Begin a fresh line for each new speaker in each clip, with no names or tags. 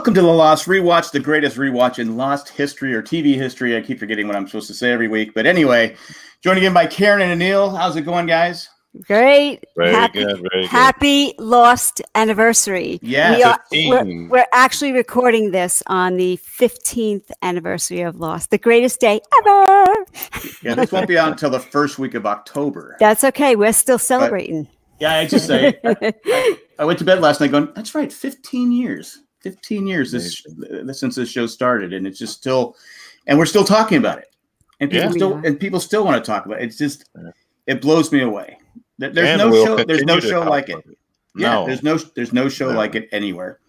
Welcome to the Lost Rewatch, the greatest rewatch in Lost history or TV history. I keep forgetting what I'm supposed to say every week. But anyway, joined again by Karen and Anil. How's it going, guys?
Great.
Very
happy,
good, very good.
Lost anniversary.
Yes,
we are, we're, we're actually recording this on the 15th anniversary of Lost, the greatest day ever.
Yeah, this won't be out until the first week of October.
That's okay. We're still celebrating.
Yeah, I just say I, I went to bed last night going, that's right, 15 years. 15 years this, since this show started, and it's just still, and we're still talking about it, and people
Yeah.
still and people still want to talk about it. It's just, it blows me away. There's
And
no
we'll
show. There's no show like it.
about
Yeah,
No,
there's no there's no show
No.
like it anywhere.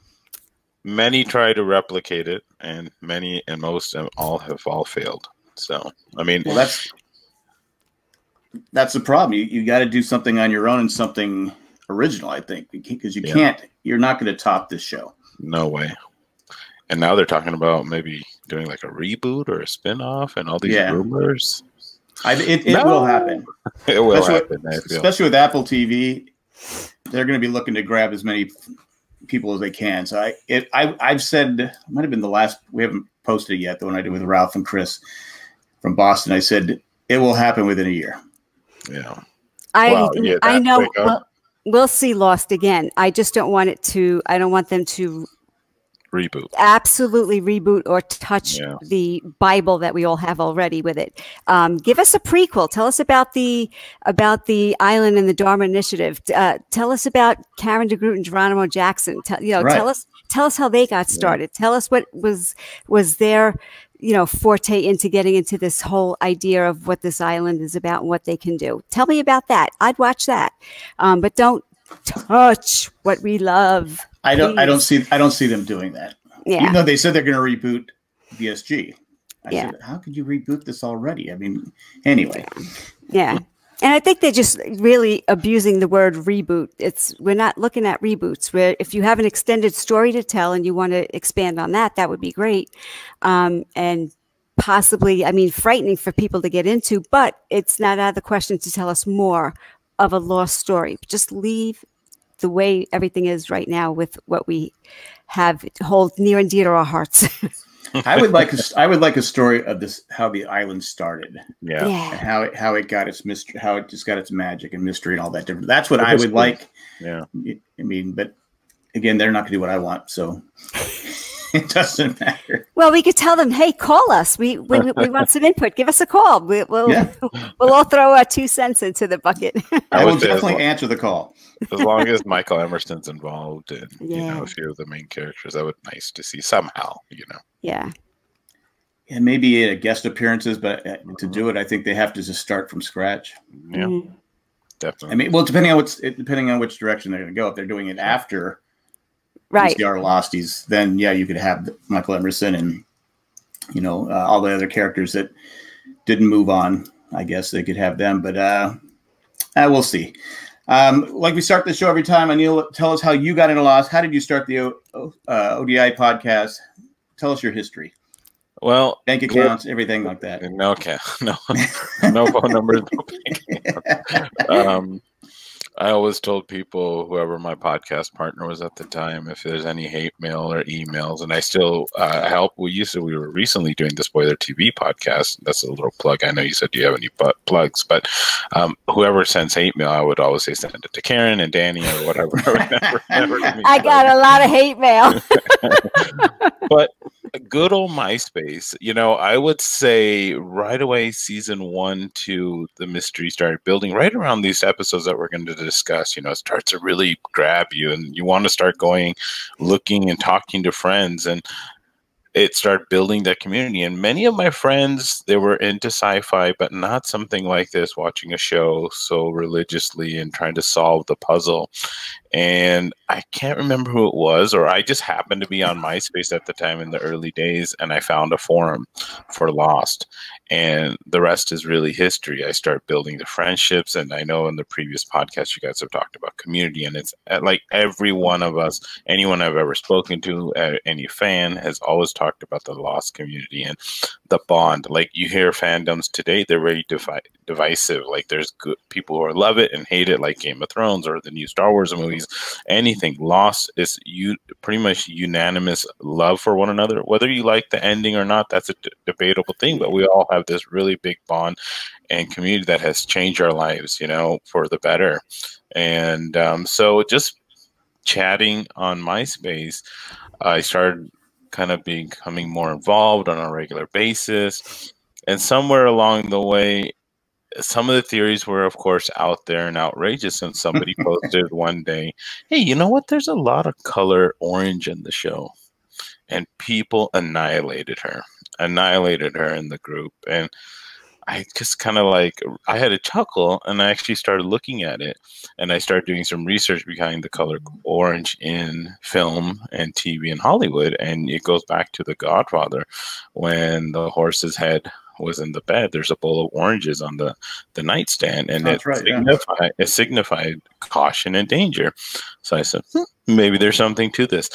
many try to replicate it, and many and most and all have all failed. So, I mean,
Well, that's that's the problem. You you got to do something on your own and something original. I think because you
Yeah.
can't. You're not going to top this show.
No way. And now they're talking about maybe doing like a reboot or a spin-off and all these
Yeah.
rumors.
I, it it
No.
will happen,
It will
Especially-
happen, I feel.
especially with Apple TV. They're going to be looking to grab as many people as they can. So I it I I've said it might have been the last. We haven't posted it yet. The one I did with Ralph and Chris from Boston. I said it will happen within a year.
Yeah.
I,
Wow, yeah,
I know
quick, huh?
we'll, we'll see Lost again. I just don't want it to, I don't want them to
Reboot.
absolutely reboot or touch
Yeah.
the Bible that we all have already with it. Um, give us a prequel. Tell us about the about the island and the Dharma Initiative. Uh, tell us about Karen DeGroot and Geronimo Jackson. Tell you know,
Right.
tell us tell us how they got started. Tell us what was was their you know forte into getting into this whole idea of what this island is about and what they can do. Tell me about that. I'd watch that, um, but don't touch what we love.
I don't I don't see I don't see them doing that.
Yeah.
Even though they said they're going to reboot BSG. I
Yeah.
said, how could you reboot this already? I mean, anyway.
Yeah. And I think they're just really abusing the word reboot. It's we're not looking at reboots. Where if you have an extended story to tell and you want to expand on that, that would be great. Um, and possibly, I mean, frightening for people to get into, but it's not out of the question to tell us more of a lost story. Just leave the way everything is right now with what we have hold near and dear to our hearts.
I would like a, I would like a story of this how the island started
Yeah.
yeah.
how it how it got its mystery how it just got its magic and mystery and all that different. That's what I would
cool.
like.
Yeah.
I mean, but again, they're not going to do what I want, so it doesn't matter.
Well, we could tell them, hey, call us. We we, we want some input. Give us a call. We, we'll
Yeah.
we'll all throw our two cents into the bucket.
I,
I
will
would
definitely
long-
answer the call.
As long as Michael Emerson's involved and you know a few of the main characters, that would be nice to see somehow, you know.
Yeah,
And maybe a guest appearances, but uh, to do it, I think they have to just start from scratch.
Yeah,
Mhm.
definitely.
I mean, well, depending on what's depending on which direction they're going to go. If they're doing it after
right.
VCR Losties, then yeah, you could have Michael Emerson and you know uh, all the other characters that didn't move on. I guess they could have them, but uh, uh we'll see. Um, like we start the show every time, Anil, tell us how you got into Lost. How did you start the O- O- uh, ODI podcast? Tell us your history,
Well,
bank accounts, everything like that.
no, okay, no, no phone numbers. No bank um, I always told people, whoever my podcast partner was at the time, if there's any hate mail or emails, and I still uh, help. We used to, we were recently doing the Spoiler TV podcast. That's a little plug. I know you said do you have any bu- plugs, but um, whoever sends hate mail, I would always say send it to Karen and Danny or whatever. never, never.
I got a lot of hate mail.
but good old MySpace, you know, I would say right away, season one, two, the mystery started building right around these episodes that we're going to discuss. You know, it starts to really grab you, and you want to start going, looking, and talking to friends. And it started building that community. And many of my friends, they were into sci-fi, but not something like this, watching a show so religiously and trying to solve the puzzle. And I can't remember who it was, or I just happened to be on MySpace at the time in the early days, and I found a forum for Lost. And the rest is really history. I start building the friendships, and I know in the previous podcast you guys have talked about community, and it's uh, like every one of us, anyone I've ever spoken to, any fan has always talked about the Lost community and the bond. Like you hear fandoms today, they're ready to fight divisive. Like there's good people who love it and hate it, like Game of Thrones or the new Star Wars movies. Anything Lost is you pretty much unanimous love for one another. Whether you like the ending or not, that's a debatable thing. But we all have this really big bond and community that has changed our lives, you know, for the better. And um, so just chatting on MySpace, I started kind of becoming more involved on a regular basis. And somewhere along the way, some of the theories were, of course, out there and outrageous. And somebody posted one day, hey, you know what? There's a lot of color orange in the show. And people annihilated her, annihilated her in the group. And I just kind of like I had a chuckle and I actually started looking at it and I started doing some research behind the color orange in film and TV in Hollywood and it goes back to The Godfather when the horse's head was in the bed there's a bowl of oranges on the the nightstand and it,
right,
signified, yeah. it signified caution and danger so I said hmm, maybe there's something to this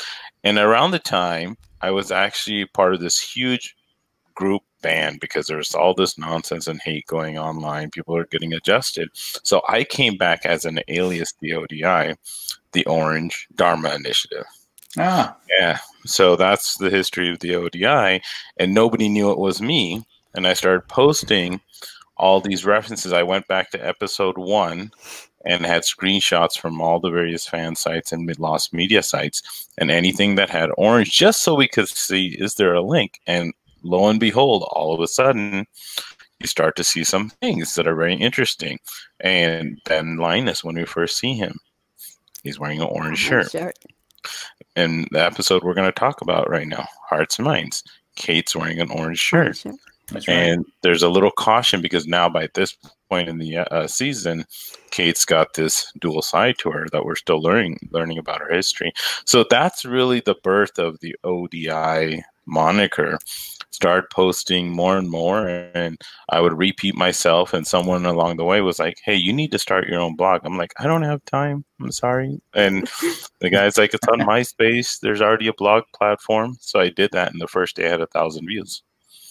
and around the time I was actually part of this huge group banned because there's all this nonsense and hate going online. People are getting adjusted. So I came back as an alias the ODI, the Orange Dharma Initiative.
Ah.
Yeah. So that's the history of the ODI. And nobody knew it was me. And I started posting all these references. I went back to episode one and had screenshots from all the various fan sites and mid lost media sites and anything that had orange just so we could see is there a link and lo and behold, all of a sudden, you start to see some things that are very interesting. And Ben Linus, when we first see him, he's wearing an orange shirt. shirt. And the episode we're going to talk about right now, Hearts and Minds, Kate's wearing an orange shirt. Orange Right. And there's a little caution because now by this point in the uh, season, Kate's got this dual side to her that we're still learning learning about her history. So that's really the birth of the ODI moniker. Start posting more and more and i would repeat myself and someone along the way was like hey you need to start your own blog. I'm like i don't have time. I'm sorry. And the guy's like it's on myspace. There's already a blog platform. So i did that and the first day i had a thousand views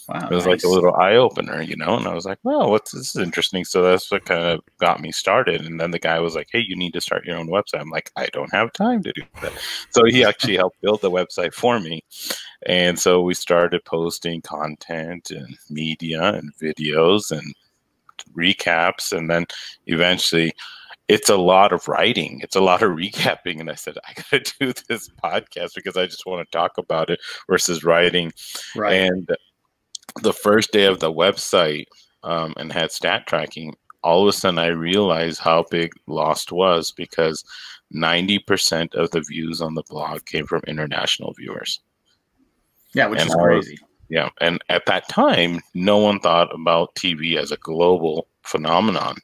Wow, it was nice. like a little eye opener, you know. And I was like, "Well, what's this is interesting." So that's what kind of got me started. And then the guy was like, "Hey, you need to start your own website." I'm like, "I don't have time to do that." So he actually helped build the website for me. And so we started posting content and media and videos and recaps, and then eventually it's a lot of writing. It's a lot of recapping. And I said, I got to do this podcast because I just want to talk about it versus writing. Right. And the first day of the website um, and had stat tracking, all of a sudden I realized how big Lost was because 90% of the views on the blog came from international viewers.
Yeah, which and is crazy. Was,
yeah. And at that time, no one thought about TV as a global phenomenon.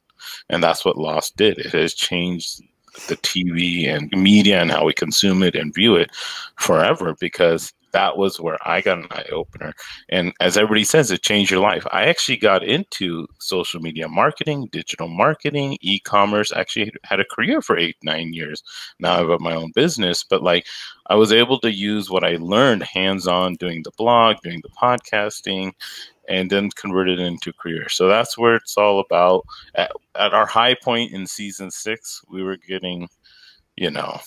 And that's what Lost did. It has changed the TV and media and how we consume it and view it forever because that was where I got an eye opener. And as everybody says, it changed your life. I actually got into social media marketing, digital marketing, e commerce. Actually, had a career for eight, nine years. Now I've got my own business, but like I was able to use what I learned hands on doing the blog, doing the podcasting, and then converted it into career. So that's where it's all about. At, at our high point in season six, we were getting, you know,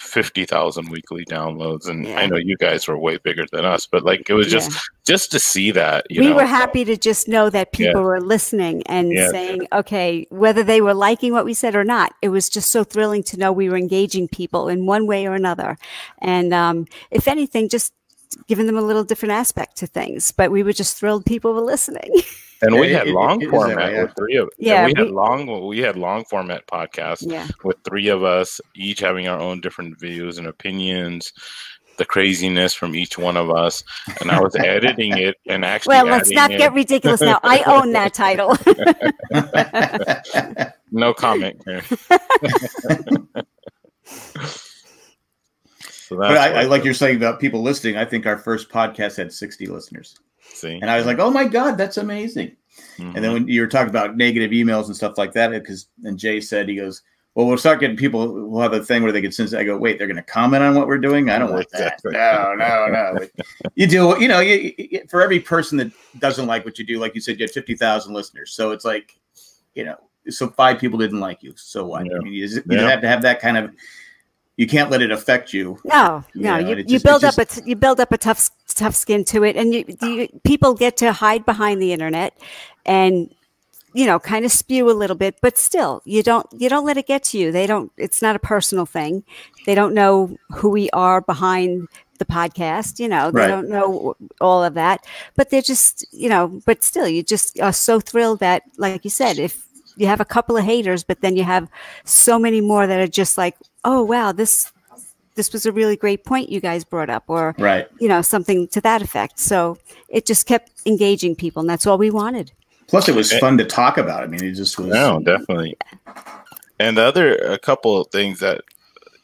50,000 weekly downloads and yeah. I know you guys were way bigger than us but like it was just yeah. just to see that
we know, were happy to just know that people yeah. were listening and saying okay whether they were liking what we said or not it was just so thrilling to know we were engaging people in one way or another and um, if anything just giving them a little different aspect to things but we were just thrilled people were listening
and we had long format yeah. with three of yeah we, we, had long we had long format podcasts yeah. with three of us each having our own different views and opinions the craziness from each one of us and i was editing it and actually
well let's not it. get ridiculous now i own that title
no comment
so but I, I like you're saying about people listening i think our first podcast had 60 listeners See? And I was like, oh my God, that's amazing. Mm-hmm. And then when you were talking about negative emails and stuff like that, because and Jay said, he goes, well, we'll start getting people. We'll have a thing where they get send. I go, wait, they're going to comment on what we're doing. I don't want that. No, no, no. You do. You know, you, you, for every person that doesn't like what you do, like you said, you had fifty thousand listeners. So it's like, you know, so five people didn't like you. So what? Yeah. I mean, you, you yeah. have to have that kind of. You can't let it affect you.
No, you no. Know, you, you just, build up just, a you build up a tough tough skin to it, and you, you people get to hide behind the internet, and you know kind of spew a little bit but still you don't you don't let it get to you they don't it's not a personal thing they don't know who we are behind the podcast you know they right. don't know all of that but they're just you know but still you just are so thrilled that like you said if you have a couple of haters but then you have so many more that are just like oh wow this this was a really great point you guys brought up or
right
you know something to that effect so it just kept engaging people and that's all we wanted
Plus, it was fun to talk about. I mean, it just was.
No, definitely. And the other, a couple of things that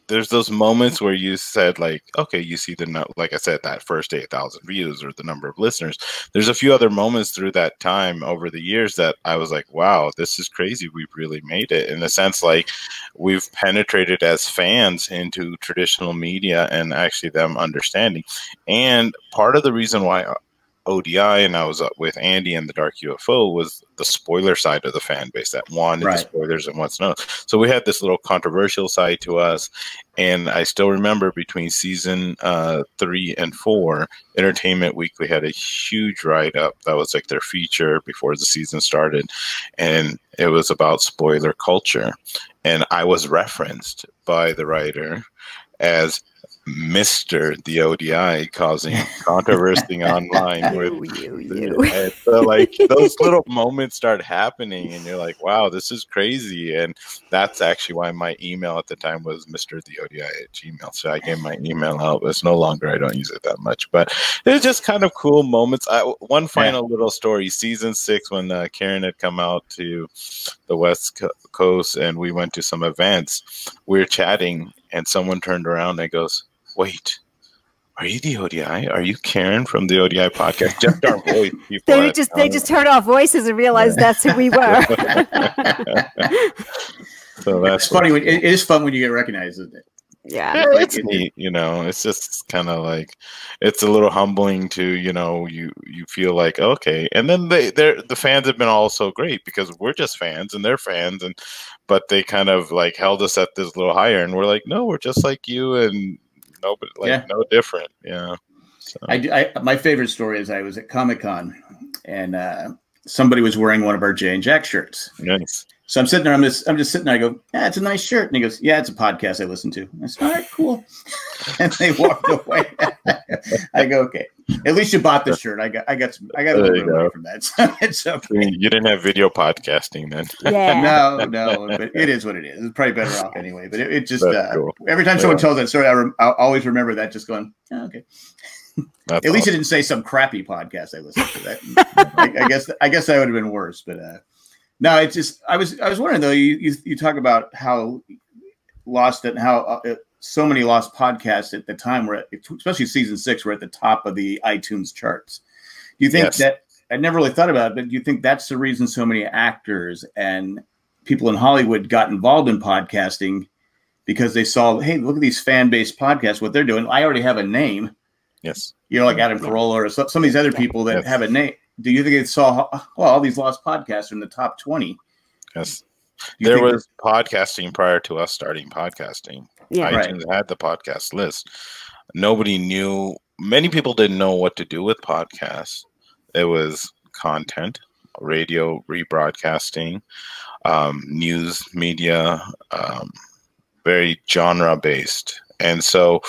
there's those moments where you said like, okay, you see the like I said that first eight thousand views or the number of listeners. There's a few other moments through that time over the years that I was like, wow, this is crazy. We've really made it in the sense like we've penetrated as fans into traditional media and actually them understanding. And part of the reason why ODI and I was up with Andy and the Dark UFO was the spoiler side of the fan base that wanted right. the spoilers and wants to know. So we had this little controversial side to us. And I still remember between season uh, three and four, Entertainment Weekly had a huge write up that was like their feature before the season started. And it was about spoiler culture. And I was referenced by the writer as Mr. the ODI causing controversy online with you, you. so like those little moments start happening and you're like, wow, this is crazy. And that's actually why my email at the time was Mr. the ODI at Gmail. So I gave my email out. It's no longer I don't use it that much. But it's just kind of cool moments. I, one final yeah. little story, season six, when uh, Karen had come out to the West Coast and we went to some events, we were chatting and someone turned around and goes, wait, are you the ODI? Are you Karen from the ODI podcast? Just our voice.
they just they just heard our voices and realized that's who we were.
so that's it's funny. When, it is fun when you get recognized, isn't it?
Yeah,
yeah it's neat. You know, it's just kind of like it's a little humbling to you know you you feel like okay, and then they they're the fans have been all so great because we're just fans and they're fans and but they kind of like held us at this little higher and we're like no we're just like you and no, but like yeah. no different. Yeah.
So. I, I, my favorite story is I was at Comic Con and uh, somebody was wearing one of our Jay and Jack shirts.
Nice.
So I'm sitting there. I'm just I'm just sitting there. I go, yeah, it's a nice shirt. And he goes, yeah, it's a podcast I listen to. I said, all right, cool. and they walked away. I go, okay. At least you bought the shirt. I got I got some I got a little bit away from that. So it's okay.
You didn't have video podcasting then.
Yeah.
no, no, but it is what it is. It's probably better off anyway. But it, it just uh, cool. every time yeah. someone tells that story, I, re- I always remember that. Just going, oh, okay. That's At least awesome. it didn't say some crappy podcast I listened to. That I, I guess I guess that would have been worse. But uh, no, it's just I was I was wondering though. You you, you talk about how lost and how uh, so many lost podcasts at the time were, at, especially season six, were at the top of the iTunes charts. Do you think yes. that I never really thought about it, but do you think that's the reason so many actors and people in Hollywood got involved in podcasting because they saw, hey, look at these fan based podcasts, what they're doing. I already have a name.
Yes.
You know, like Adam Carolla or some, some of these other people that yes. have a name. Do you think it saw, well, all these lost podcasts are in the top 20?
Yes. There was podcasting prior to us starting podcasting. Yeah, iTunes right. had the podcast list. Nobody knew. Many people didn't know what to do with podcasts. It was content, radio rebroadcasting, um, news media, um, very genre based, and so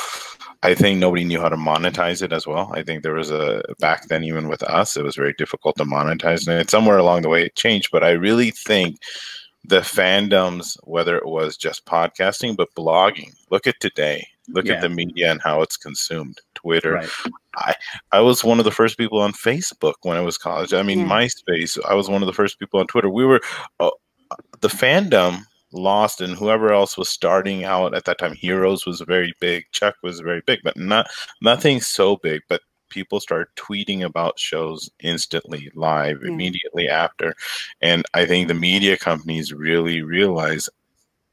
I think nobody knew how to monetize it as well. I think there was a back then, even with us, it was very difficult to monetize, and it somewhere along the way it changed. But I really think the fandoms, whether it was just podcasting, but blogging. Look at today. Look yeah. at the media and how it's consumed. Twitter. Right. I I was one of the first people on Facebook when I was college. I mean, yeah. MySpace. I was one of the first people on Twitter. We were uh, the fandom lost and whoever else was starting out at that time heroes was very big chuck was very big but not nothing so big but people start tweeting about shows instantly, live, yeah. immediately after. And I think the media companies really realize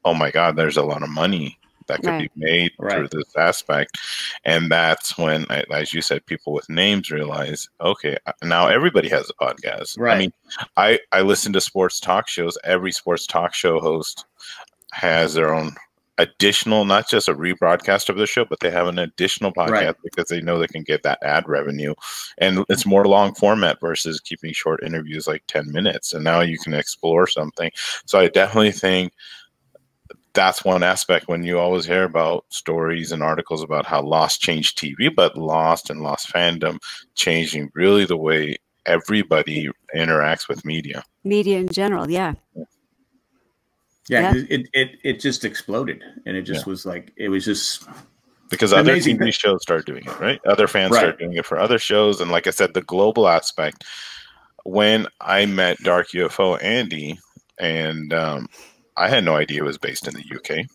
oh my god there's a lot of money that could
Right.
be made through this aspect. And that's when as you said people with names realize okay uh, now everybody has a podcast. I mean i i listen to sports talk shows. Every sports talk show host has their own additional not just a rebroadcast of the show but they have an additional podcast
Right.
because they know they can get that ad revenue. And it's more long format versus keeping short interviews like 10 minutes. And now you can explore something. So i definitely think that's one aspect when you always hear about stories and articles about how lost changed tv but lost and lost fandom changing really the way everybody interacts with media
Media in general, yeah.
Yeah,
Yeah.
It, it it just exploded, and it just was like it was just
because other
Amazing.
TV shows start doing it, right? Other fans start
Right.
doing it for other shows, and like I said, the global aspect. When I met Dark UFO Andy, and um, I had no idea it was based in the UK,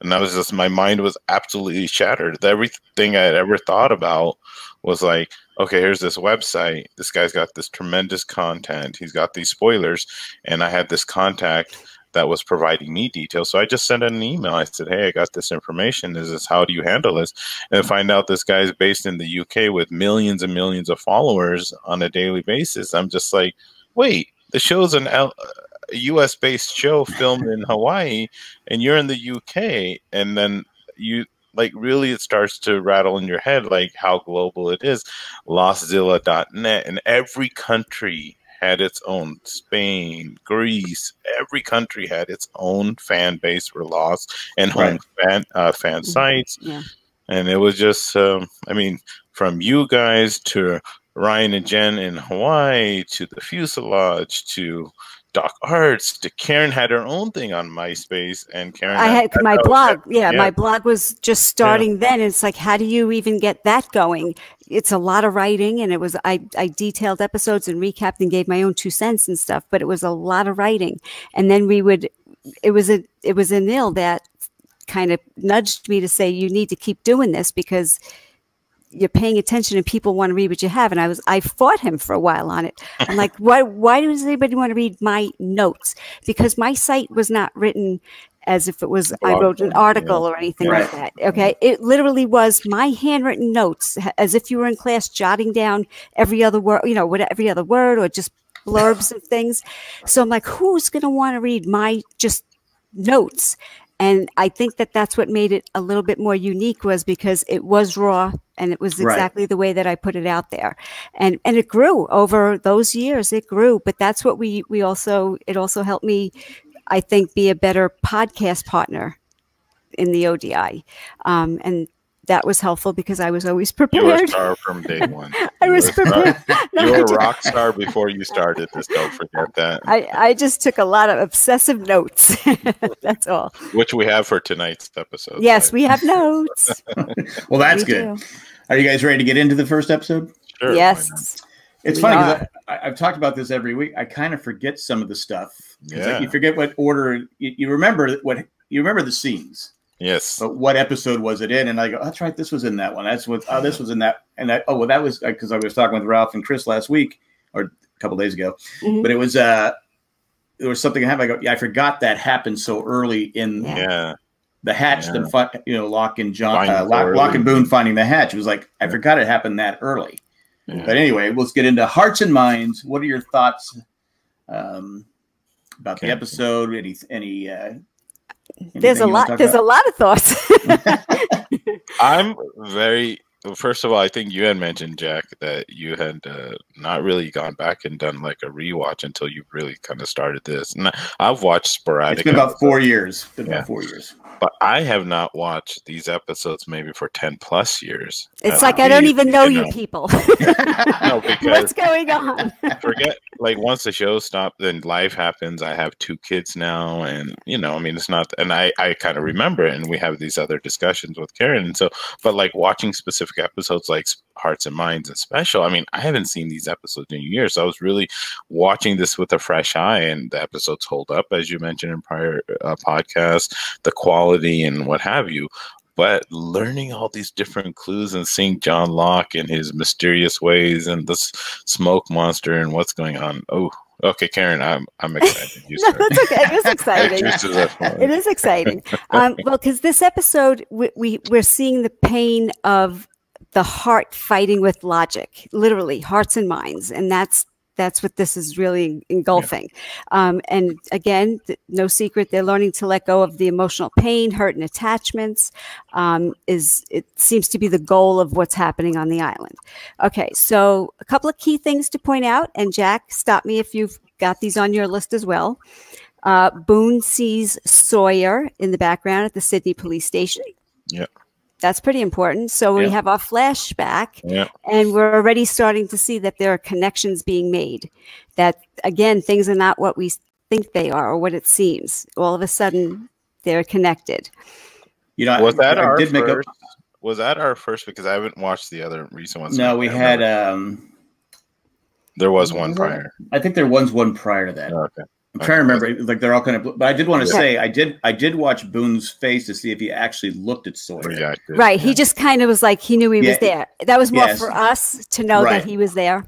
and that was just my mind was absolutely shattered. Everything I had ever thought about was like, okay, here's this website. This guy's got this tremendous content. He's got these spoilers, and I had this contact that was providing me details. So I just sent an email. I said, Hey, I got this information. Is this how do you handle this? And find out this guy's based in the UK with millions and millions of followers on a daily basis. I'm just like, wait, the show's an L- US based show filmed in Hawaii and you're in the UK. And then you like really it starts to rattle in your head like how global it is. Lostzilla.net and every country had its own Spain, Greece, every country had its own fan base for Lost and home fan uh, fan
Mhm.
sites,
Yeah.
and it was just, um, I mean, from you guys to Ryan and Jen in Hawaii to the Fuselage to DocArzt to Karen had her own thing on MySpace, and Karen
I had my
that-
blog. Yeah,
yeah.
my blog was just starting then. It's like, how do you even get that going? It's a lot of writing, and it was I I detailed episodes and recapped and gave my own two cents and stuff. But it was a lot of writing, and then we would. It was a it was Anil that kind of nudged me to say you need to keep doing this because you're paying attention and people want to read what you have. And I was I fought him for a while on it. I'm like, why why does anybody want to read my notes? Because my site was not written as if it was I wrote an article or anything like that. Okay. Mm-hmm. It literally was my handwritten notes as if you were in class jotting down every other word, you know, what every other word or just blurbs of things. So I'm like, who's going to want to read my just notes? And I think that that's what made it a little bit more unique was because it was raw and it was
Right.
exactly the way that I put it out there. And and it grew over those years. It grew, but that's what we we also it also helped me I think be a better podcast partner in the ODI. Um, and that was helpful because I was always
You were a
prepared.
star from day one.
I
You
was
were a star-
prepared. No,
You
I
were a rock star before you started this. Don't forget that.
I, I just took a lot of obsessive notes. That's all.
Which we have for tonight's episode.
Yes,
right?
we have notes.
well, that's
We
good.
do.
Are you guys ready to get into the first episode?
Sure.
Yes.
It's
We
funny because I, I've talked about this every week. I kind of forget some of the stuff. 'Cause, like,
Yeah.
you forget what order you, you remember what you remember the scenes,
Yes.
but what episode was it in? And I go, that's right, this was in that one. That's what. Oh, this was in that. And I, oh, well, that was because I was talking with Ralph and Chris last week or a couple days ago.
Mhm.
But it was uh, there was something that happened. I go, yeah, I forgot that happened so early in
Yeah.
Yeah.
the hatch.
Yeah.
Then fi- you know, Locke and John,
Finding
uh, Locke,
early.
Locke and Boone finding the hatch. It was like I
Yeah.
forgot it happened that early.
Yeah.
But anyway, let's get into hearts and minds. What are your thoughts um, about the episode? Any any? Uh,
There's a
anything you wanna
lot.
talk
There's a lot of thoughts.
I'm very. well, First of all, I think you had mentioned Jack that you had uh, not really gone back and done like a rewatch until you really kind of started this. And I- I've watched sporadic.
It's been about
episodes,
four years. It's been
Yeah.
about four years.
But I have not watched these episodes maybe for ten plus years.
it's like I don't even know
you
you people.
No,
What's going on?
forget like once the show stopped then life happens i have two kids now and you know i mean it's not and i i kind of remember it and we have these other discussions with karen and so but like watching specific episodes like hearts and minds and special i mean i haven't seen these episodes in years so i was really watching this with a fresh eye and the episodes hold up as you mentioned in prior uh, podcasts the quality and what have you but learning all these different clues and seeing John Locke in his mysterious ways and the smoke monster and what's going on, oh, Okay, Karen, I'm I'm excited.
No, that's okay. It is exciting.
Pictures is up for
it is exciting. Um, well, because this episode, we, we we're seeing the pain of the heart fighting with logic, literally hearts and minds, and that's that's what this is really engulfing. Um, and again, no secret, they're learning to let go of the emotional pain, hurt, and attachments. Um, is it seems to be the goal of what's happening on the island? Okay, so a couple of key things to point out, and Jack, stop me if you've got these on your list as well. Uh, Boone sees Sawyer in the background at the Sydney police station.
Yep.
That's pretty important. So we have our flashback
Yeah.
and we're already starting to see that there are connections being made that again things are not what we think they are or what it seems all of a sudden they're connected
You know,
Was that
I
our
did make
first?
a
Was that our first? Because I haven't watched the other recent ones.
no. We
can't
had
remember.
um.
there was one prior.
I think there was one prior to that.
Okay.
I'm trying to uh, remember. Like they're all kind of. But I did want to
Yeah.
say I did. I did watch Boone's face to see if he actually looked at Sawyer.
Oh, Reacted.
right he just kind of was like he knew he was there that was more
Yes.
for us to know
Right.
that he was there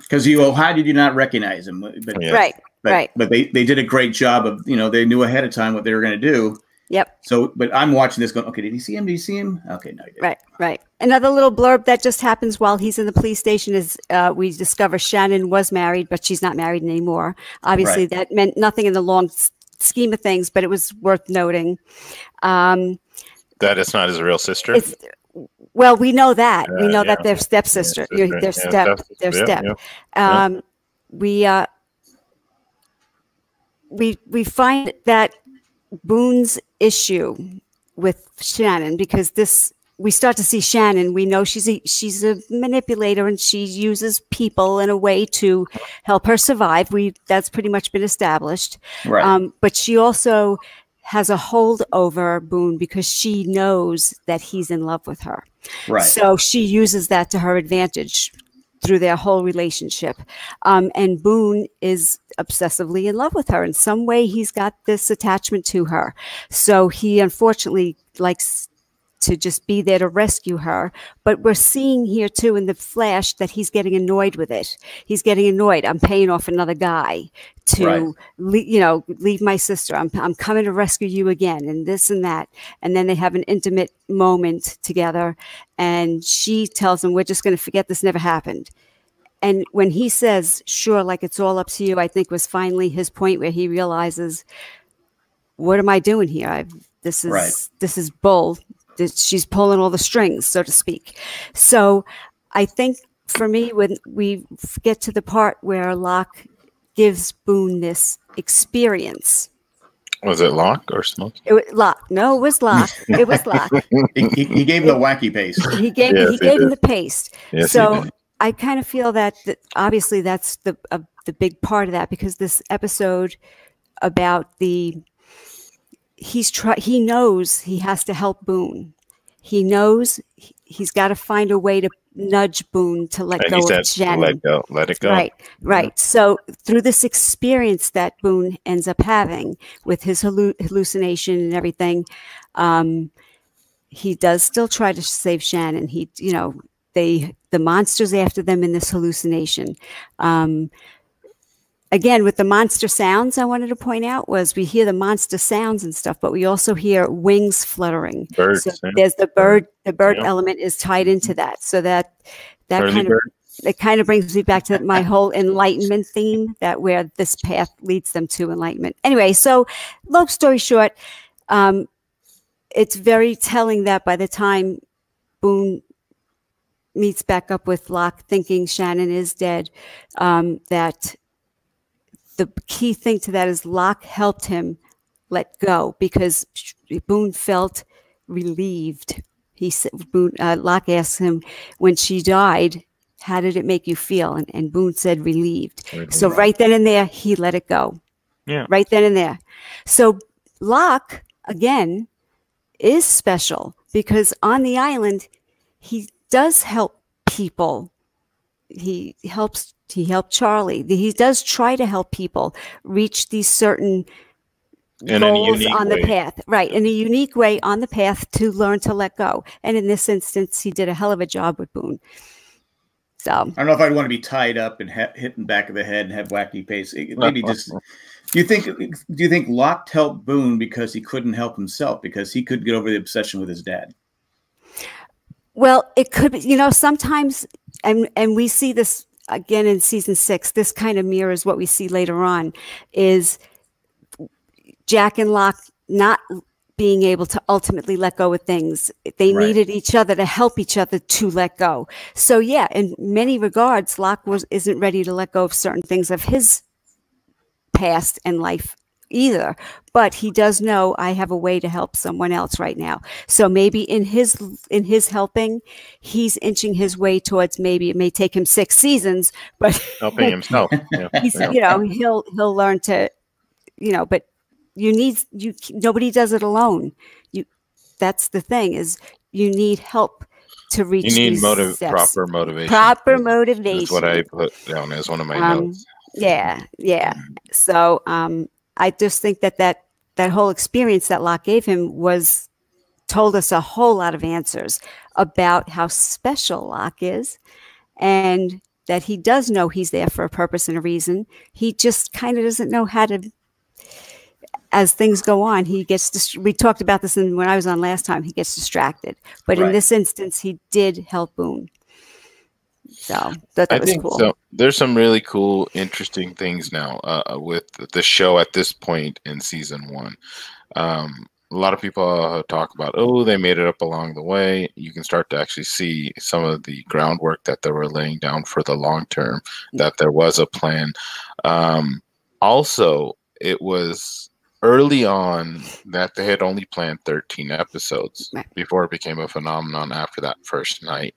Because you, oh, how did you not recognize him? But,
Yeah.
right
but,
right.
But they, they did a great job of, you know, they knew ahead of time what they were going to do.
Yep
So, but I'm watching this going, okay, did he see him? Did he see him? Okay, no, he didn't.
right right another little blurb that just happens while he's in the police station is uh, we discover shannon was married but she's not married anymore obviously
Right.
that meant nothing in the long scheme of things but it was worth noting um,
That it's not his real sister.
It's well, we know that. we know
yeah.
that they're stepsister.
Yeah,
Your- their
sister.
step.
Yeah,
Their
stepsister.
step.
Yeah, yeah.
Um, we uh, we we find that Boone's issue with Shannon because this we start to see Shannon. We know she's a she's a manipulator and she uses people in a way to help her survive. We that's pretty much been established.
Right.
Um, but she also has a hold over Boone because she knows that he's in love with her.
right.
So she uses that to her advantage through their whole relationship. Um, and Boone is obsessively in love with her. In some way, he's got this attachment to her. So he unfortunately likes to just be there to rescue her. But we're seeing here too in the flash that he's getting annoyed with it. He's getting annoyed. I'm paying off another guy to,
Right.
le- you know, leave my sister. I'm, I'm coming to rescue you again, and this and that. And then they have an intimate moment together, and she tells him, "We're just going to forget this never happened." And when he says, "Sure, like it's all up to you," I think was finally his point where he realizes, "What am I doing here? I've, this is
Right.
this is bull. This, she's pulling all the strings, so to speak." So, I think for me, when we get to the part where Locke gives Boone this experience,
Was it Locke or Smoke?
it was Locke. No, it was Locke. it was Locke.
he, he, he gave him the wacky paste.
He gave
Yes,
he
he
gave him the paste.
Yes,
so. I kind of feel that, that obviously that's the uh, the big part of that because this episode about the he's try he knows he has to help Boone. He knows he- he's got to find a way to nudge Boone to let
And
go of Shannon.
"Let go, let it go."
Right, right. So through this experience that Boone ends up having with his hallu- hallucination and everything, um, he does still try to save Shannon. He, you know, they the monsters after them in this hallucination. Um, again, with the monster sounds, I wanted to point out was we hear the monster sounds and stuff, but we also hear wings fluttering.
Birds.
So
yeah.
there's the bird. The bird
Yeah.
element is tied into that, so that that
Early
kind of it kind of brings me back to my whole enlightenment theme that where this path leads them to enlightenment anyway so long story short um, it's very telling that by the time boone meets back up with locke thinking shannon is dead um, that the key thing to that is locke helped him let go because boone felt relieved. He said boone uh, locke asked him when she died how did it make you feel? And, and boone said relieved. So right then and there he let it go.
Yeah.
right then and there. So locke again is special because on the island he does help people. He helps he helped charlie he does try to help people reach these certain
In a
goals
unique
on the
way.
path right in a unique way on the path to learn to let go and in this instance he did a hell of a job with boone So
I don't know if I'd want to be tied up and ha- hit in the back of the head and have wacky pace. Maybe just. Do you think? Do you think Locke helped Boone because he couldn't help himself because he couldn't get over the obsession with his dad?
Well, it could be. You know, sometimes, and and we see this again in season six. This kind of mirrors what we see later on. Is Jack and Locke not being able to ultimately let go of things. They right. needed each other to help each other to let go. So yeah, in many regards, Locke was isn't ready to let go of certain things of his past and life either but he does know i have a way to help someone else right now. So maybe in his in his helping he's inching his way towards maybe it may take him six seasons but
helping himself.
Yeah. he's you know he'll he'll learn to you know but you need you nobody does it alone. You that's the thing is you need help to reach
you need motive proper motivation.
Proper motivation
that's what i put down as one of my um, notes.
yeah yeah. So um I just think that that that whole experience that Locke gave him was told us a whole lot of answers about how special Locke is and that he does know he's there for a purpose and a reason. He just kind of doesn't know how to as things go on, he gets we talked about this in, when I was on last time, he gets distracted. But right. in this instance, he did help Boone. So that, that I think cool. so.
There's some really cool, interesting things now uh, uh, with the show at this point in season one. Um, a lot of people uh, talk about, oh, they made it up along the way. You can start to actually see some of the groundwork that they were laying down for the long term, that there was a plan. Um, also, it was early on that they had only planned 13 episodes right. before it became a phenomenon after that first night.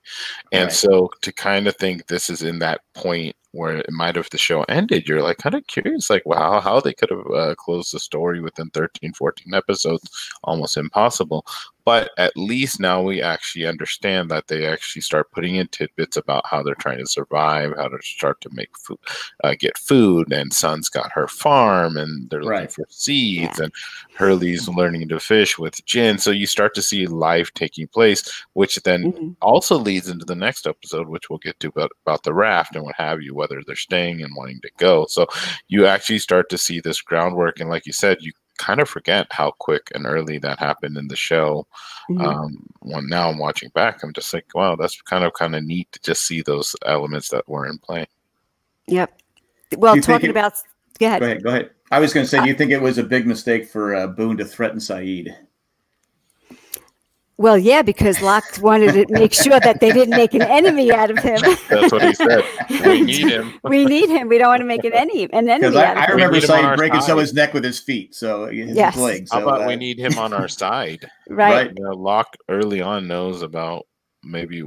And right. so to kind of think this is in that point where it might have the show ended, you're like kind of curious, like, wow, how they could have uh, closed the story within 13, 14 episodes, almost impossible. But at least now we actually understand that they actually start putting in tidbits about how they're trying to survive, how to start to make food, uh, get food. And Sun's got her farm, and they're looking right. for seeds, and Hurley's learning to fish with Jin. So you start to see life taking place, which then mm-hmm. also leads into the next episode, which we'll get to about, about the raft and what have you, whether they're staying and wanting to go. So you actually start to see this groundwork, and like you said, you kind of forget how quick and early that happened in the show. Mm-hmm. Um, when now I'm watching back, I'm just like, wow, that's kind of kind of neat to just see those elements that were in play.
Yep. Well, talking it, about,
go ahead. Go ahead. Go ahead. I was going to say, do you think it was a big mistake for uh, Boone to threaten Sayid?
Well, yeah, because Locke wanted to make sure that they didn't make an enemy out of him.
That's what he said. We need him.
we need him. We don't want to make an enemy an enemy.
I, I remember Sayid breaking side. someone's neck with his feet, so his yes. legs.
So, How about uh, we need him on our side?
right.
You know, Locke early on knows about maybe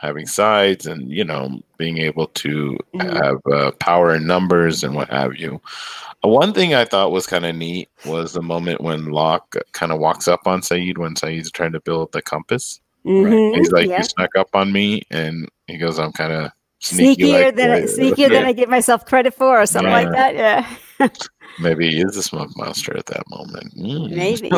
having sides and you know being able to mm-hmm. have uh, power in numbers and what have you. One thing I thought was kind of neat was the moment when Locke kind of walks up on Sayid when Sayid's trying to build the compass.
Mm-hmm.
He's like, "You snuck up on me," and he goes, "I'm kind of
sneakier like, than I, sneakier than I give myself credit for, or something yeah. like that." Yeah.
Maybe he is a smoke monster at that moment.
Mm. Maybe.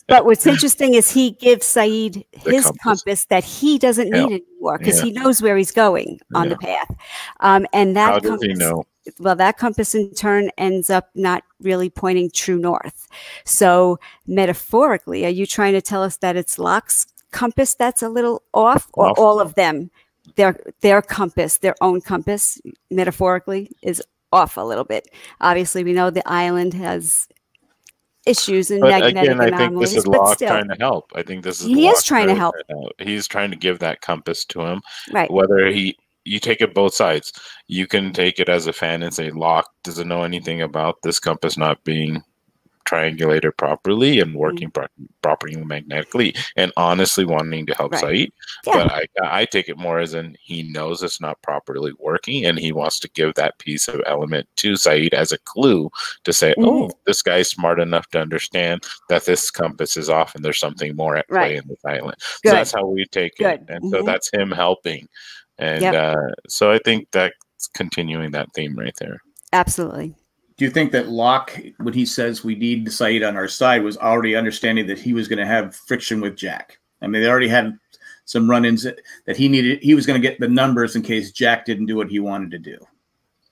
but what's interesting is he gives Sayid his compass. compass. that he doesn't yeah. need anymore because he knows where he's going on the path. Um, and that
How does compass, he know?
well, that compass in turn ends up not really pointing true north. So, metaphorically, are you trying to tell us that it's Locke's compass that's a little off, or off. all of them? Their their compass, their own compass, metaphorically, is off a little bit. Obviously, we know the island has issues and but magnetic again, I think this is Locke
trying to help. I think this is
he is trying to help.
He's trying to give that compass to him.
Right.
Whether he you take it both sides. You can take it as a fan and say Locke doesn't know anything about this compass not being triangulated properly and working mm-hmm. pro- properly magnetically and honestly wanting to help right. Yeah. But I, I take it more as in he knows it's not properly working and he wants to give that piece of element to Sayid as a clue to say, oh, mm-hmm. oh, this guy's smart enough to understand that this compass is off and there's something more at right. play in this island. Good. So that's how we take Good. it. And mm-hmm. so that's him helping and yep. uh, so I think that's continuing that theme right there.
Absolutely.
Do you think that Locke, when he says we need Sayid on our side, was already understanding that he was going to have friction with Jack? I mean, they already had some run-ins that, that he needed. He was going to get the numbers in case Jack didn't do what he wanted to do.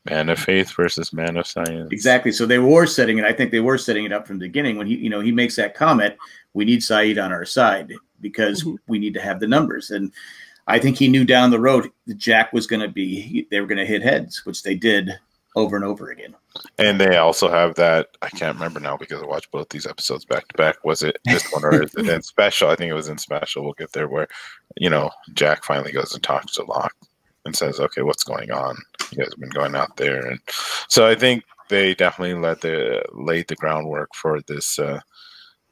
Man of faith versus man of science.
Exactly. So they were setting it. I think they were setting it up from the beginning when he, you know, he makes that comment. We need Sayid on our side because
Mhm.
we need to have the numbers. And I think he knew down the road that Jack was going to be. They were going to hit heads, which they did over and over again.
And they also have that. I can't remember now because I watched both these episodes back to back. Was it this one or is it in special? I think it was in special. We'll get there where, you know, Jack finally goes and talks to Locke and says, "Okay, what's going on? You guys have been going out there." And so I think they definitely let the laid the groundwork for this uh,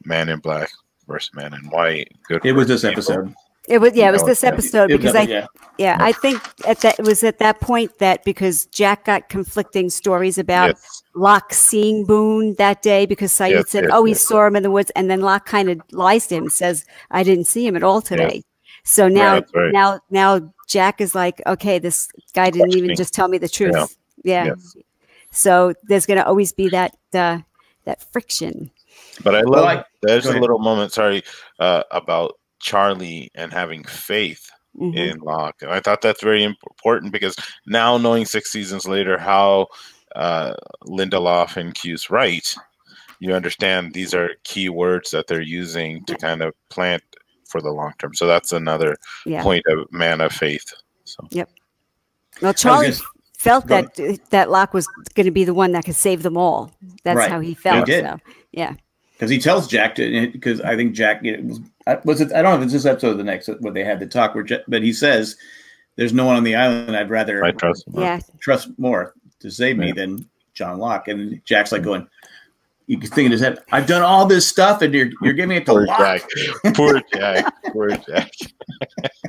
Man in Black versus Man in White. Good.
It was this
evil.
episode.
It was yeah, it was this episode because I
yeah.
yeah, I think at that it was at that point that because Jack got conflicting stories about
Yes.
Locke seeing Boone that day because Sayid
Yes,
said,
yes,
"Oh, he saw him in the woods," and then Locke kind of lies to him, and says, "I didn't see him at all today." So now,
that's right.
now, now Jack is like, "Okay, this guy didn't even just tell me the truth." Yeah.
Yes.
So there's going to always be that uh, that friction.
But I
Well,
love
I-
there's a little moment, sorry, uh, about Charlie and having faith
Mhm.
in Locke. And I thought that's very important because now knowing six seasons later how uh, Lindelof and Cuse right, you understand these are key words that they're using to kind of plant for the long term. So that's another
Yeah.
point of man of faith. So Yep.
Well, Charlie
gonna-
felt that that Locke was going to be the one that could save them all. That's
Right.
how he
He
felt.
did.
So yeah.
Because he tells Jack to eh, because I think Jack it was I- was it I don't know if it's this episode or the next where they had the talk where Jack, but he says there's no one on the island I'd rather
I trust him.
Yeah.
trust more to save me
Yeah.
than John Locke and Jack's like mm-hmm. going you can think in his head I've done all this stuff and you're you're giving it to
Poor
Locke
Jack. Poor Jack. Poor Jack.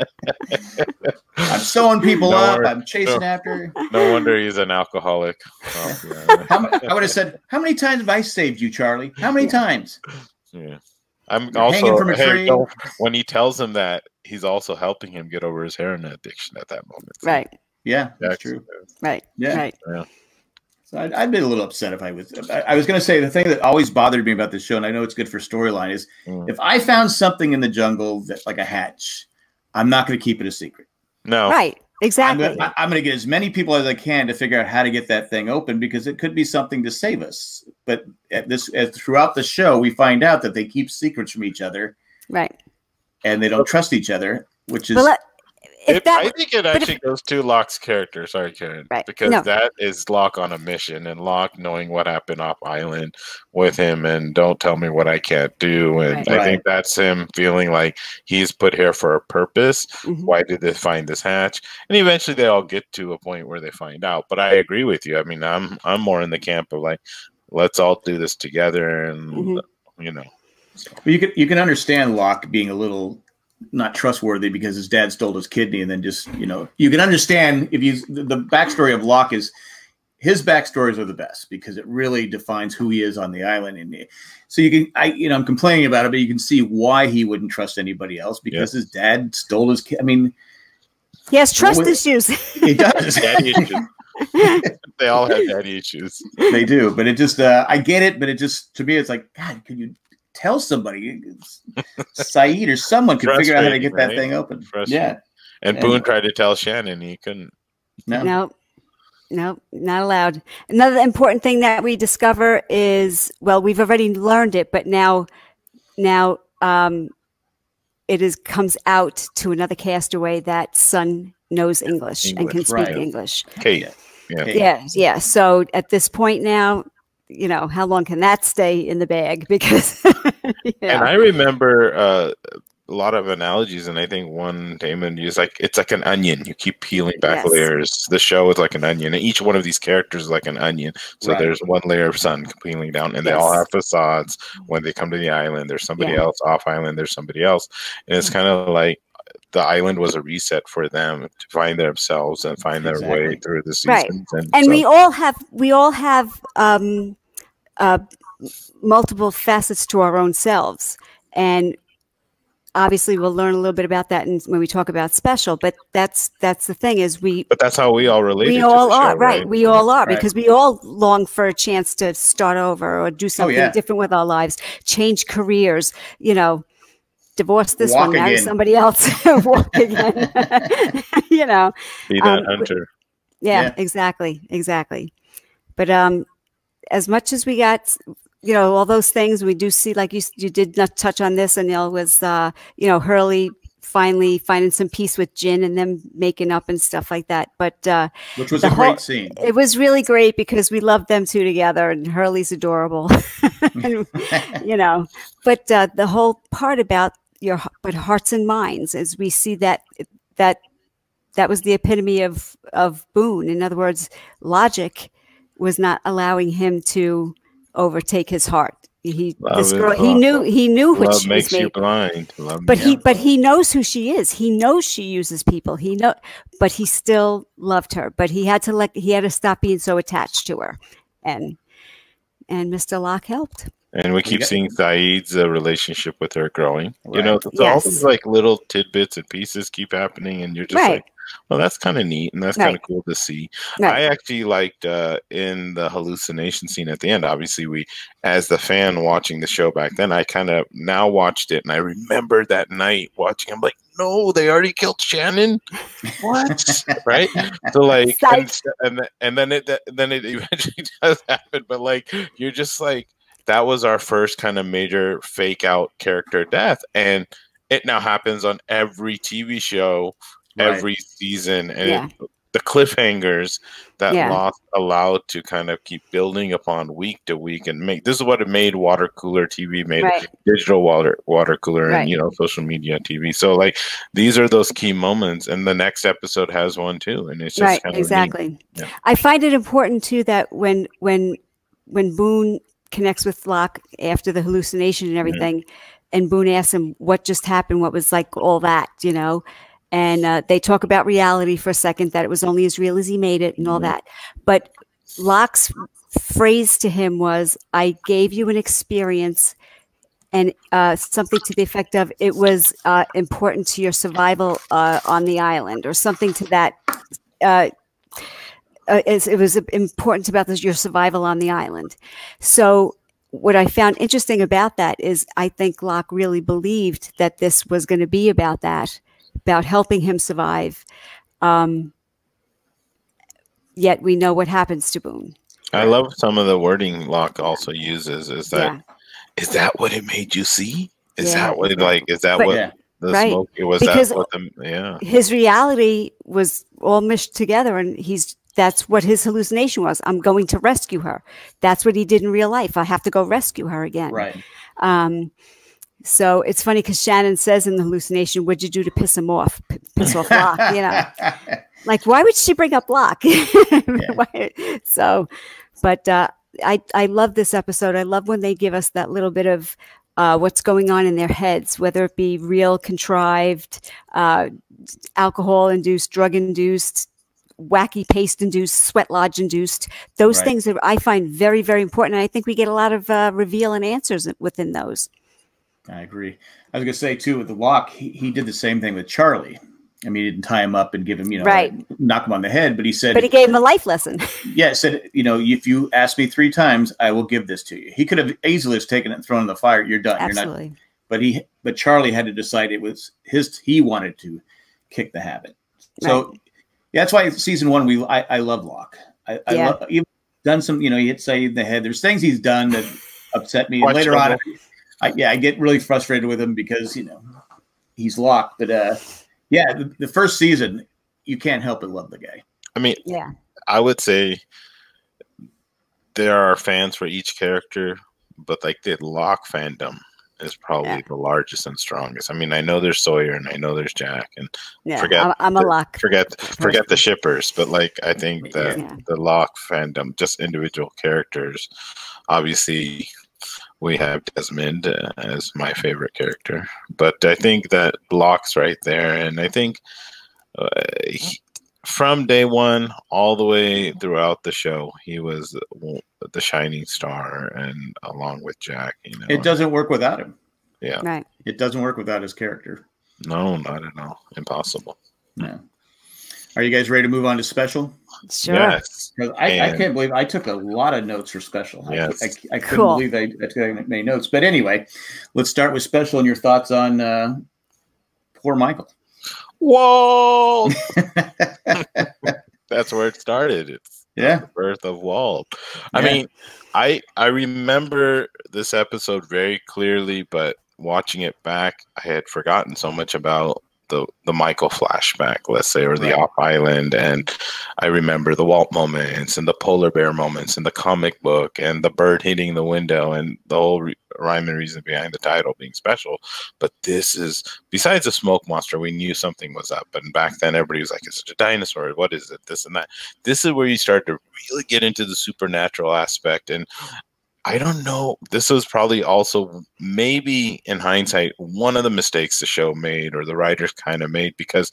I'm sewing people
No
up
worries.
I'm chasing
No.
after
No wonder he's an alcoholic. Oh, yeah.
how, I would have said how many times have I saved you Charlie how many times
Yeah. I'm
You're hanging
also
from a
hey,
tree.
when he tells him that he's also helping him get over his heroin addiction at that moment.
Right.
yeah that's
Jack's-
true
Right.
Yeah.
Right.
So I'd, I'd been a little upset if I was. I, I was going to say the thing that always bothered me about this show, and I know it's good for storyline, is
Mm.
if I found something in the jungle that like a hatch, I'm not going to keep it a secret.
No,
Right.
I'm
Exactly.
going to I'm going to get as many people as I can to figure out how to get that thing open because it could be something to save us. But at this, as throughout the show, we find out that they keep secrets from each other
right.
and they don't trust each other, which is
But let, if
It-
that
I think it
if-
actually goes to Locke's character. Sorry, Karen.
Right.
Because
No.
that is Locke on a mission, and Locke knowing what happened off island with him, and don't tell me what I can't do. And
Right.
I
Right.
think that's him feeling like he's put here for a purpose.
Mhm.
Why did they find this hatch? And eventually, they all get to a point where they find out. But I agree with you. I mean, I'm I'm more in the camp of like, let's all do this together, and
Mhm.
you know,
But you can you can understand Locke being a little not trustworthy because his dad stole his kidney and then just you know you can understand if you the, the backstory of Locke is his backstories are the best because it really defines who he is on the island and so you can I you know I'm complaining about it but you can see why he wouldn't trust anybody else because his dad stole his kid I mean
he has trust
Well,
issues.
he does
daddy issues. they all have daddy issues.
they do but it just uh, I get it but it just to me it's like God could you tell somebody Sayid or someone could figure out how to get that thing open
Frustrating.
yeah
And
Yeah.
Boone tried to tell Shannon he couldn't.
no.
No, no, not allowed. Another important thing that we discover is well, we've already learned it, but now, now, um, it is comes out to another castaway that Sun knows English, and can speak
right.
English.
Kate.
Yeah.
Yeah.
Yeah, yeah. So at this point now, you know, how long can that stay in the bag? Because, you
And I remember uh, a lot of analogies, and I think one Damon used like it's like an onion. You keep peeling back
Yes.
layers. The show is like an onion, and each one of these characters is like an onion. So
Right.
there's one layer of Sun peeling down, and they all have facades. When they come to the island, there's somebody
Yeah.
else off island. There's somebody else, and it's kind of like the island was a reset for them to find themselves and find their way through the
Right.
seasons. And,
and
so-
we all have we all have um, uh, multiple facets to our own selves and obviously we'll learn a little bit about that in, when we talk about special but that's that's the thing is we
but that's how we all relate.
we
to
all are
show,
right. we all are
Right.
because we all long for a chance to start over or do something
yeah.
different with our lives change careers you know divorce this
Walk
one, marry
again.
somebody else, walk again. you know,
Be that
Um,
hunter.
yeah,
Yeah.
exactly, exactly. But um, as much as we got, you know, all those things, we do see, like you you did not touch on this, Anil, was uh, you know, Hurley finally finding some peace with Jin and them making up and stuff like that. But uh,
which was a great scene.
it was really great because we loved them two together, and Hurley's adorable, And, you know. But uh, the whole part about your but hearts and minds, as we see that that that was the epitome of of Boone. In other words, logic was not allowing him to overtake his heart. He
Love
this
is
girl he knew he knew who
Love
she
makes
was
you
made
blind. Love
but he
you
but he knows who she is he knows she uses people he know but he still loved her but he had to let he had to stop being so attached to her and and mr locke helped
And we keep
got-
seeing Sayid's uh, relationship with her growing. You know,
Right.
so all these like little tidbits and pieces keep happening, and you're just
Right.
like, well, that's kind of neat and that's
Right.
kind of cool to see. I actually liked uh, in the hallucination scene at the end. Obviously, we, as the fan watching the show back then, I kind of now watched it and I remember that night watching. I'm like, no, they already killed Shannon. What? right? So like, and, and and then it then it eventually does happen, but like, you're just like, that was our first kind of major fake out character death, and it now happens on every TV show
Right.
every season and
Yeah.
it, the cliffhangers that
Yeah.
Lost allowed to kind of keep building upon week to week and make this is what it made water cooler TV made
right
digital water water cooler
Right.
and you know social media TV. So like these are those key moments and the next episode has one too and it's just
right
kind of
exactly
Yeah.
i find it important too that when when when boone connects with locke after the hallucination and mm-hmm. everything and boone asks him what just happened what was like all that you know and uh, they talk about reality for a second that it was only as real as he made it and all
Mhm.
that. But locke's phrase to him was i gave you an experience and uh, something to the effect of it was uh, important to your survival uh, on the island or something to that uh, uh, it was important about this, your survival on the island. So what i found interesting about that is i think locke really believed that this was going to be about that about helping him survive um, yet we know what happens to boone
I love some of the wording Locke also uses is that
yeah
is that what it made you see? Is
Yeah.
that what it like is that
But-
what
Yeah.
the
Right.
smoke was
Because-
that what the yeah.
his reality was all meshed together and he's that's what his hallucination was i'm going to rescue her that's what he did in real life i have to go rescue her again
Right.
um so it's funny because shannon says in the hallucination what'd you do to piss him off P- piss off locke you know like why would she bring up locke Why- so but uh i i love this episode i love when they give us that little bit of uh, what's going on in their heads, whether it be real, contrived, uh, alcohol induced, drug induced, wacky paste induced, sweat lodge induced. Those
Right.
things that I find very, very important. And I think we get a lot of uh, reveal and answers within those.
I agree. I was gonna say too with the Locke, he, he did the same thing with Charlie. I mean, he didn't tie him up and give him, you know,
Right.
like, knock him on the head, but he said,
But he gave him a life lesson.
yeah, said, you know, if you ask me three times, I will give this to you. He could have easily just taken it and thrown it in the fire. You're done. You're not.
Absolutely.
But he, but Charlie had to decide it was his. He wanted to kick the habit. So yeah, that's why season one we I, I love Locke. I, I
Yeah.
love even done some. You know, he hit Sayid the head. There's things he's done that upset me. Later on, I, yeah, I get really frustrated with him because you know he's Locke. But uh, yeah, the, the first season you can't help but love the guy.
I mean,
Yeah.
I would say there are fans for each character, but like the Locke fandom is probably
Yeah.
the largest and strongest. I mean, I know there's Sawyer and I know there's Jack, and
Yeah.
Forget
I'm, I'm a
the-
Locke.
forget forget the shippers, but like I think that
Yeah.
the Locke fandom, just individual characters, obviously. We have Desmond uh, as my favorite character, but I think that blocks right there, and I think uh, he, from day one all the way throughout the show, he was the shining star, and along with Jack, you know,
It doesn't work without him.
yeah,
Right.
It doesn't work without his character.
no, not at all, impossible.
No. Are you guys ready to move on to special?
Sure.
Yes,
I, I, can't believe I took a lot of notes for special.
Yes.
I, I, I couldn't cool. believe I, I took many notes. But anyway, let's start with special and your thoughts on uh, poor Michael.
Whoa! That's where it started. It's
yeah,
the birth of Walt. I yeah. mean, I I remember this episode very clearly, but watching it back, I had forgotten so much about the the Michael flashback, let's say, or the right. off island, and I remember the Walt moments and the polar bear moments and the comic book and the bird hitting the window and the whole re- rhyme and reason behind the title being special. But this is besides the smoke monster, we knew something was up, and back then everybody was like, "Is it a dinosaur? What is it? This and that." This is where you start to really get into the supernatural aspect, and I don't know. This was probably also maybe in hindsight one of the mistakes the show made or the writers kind of made because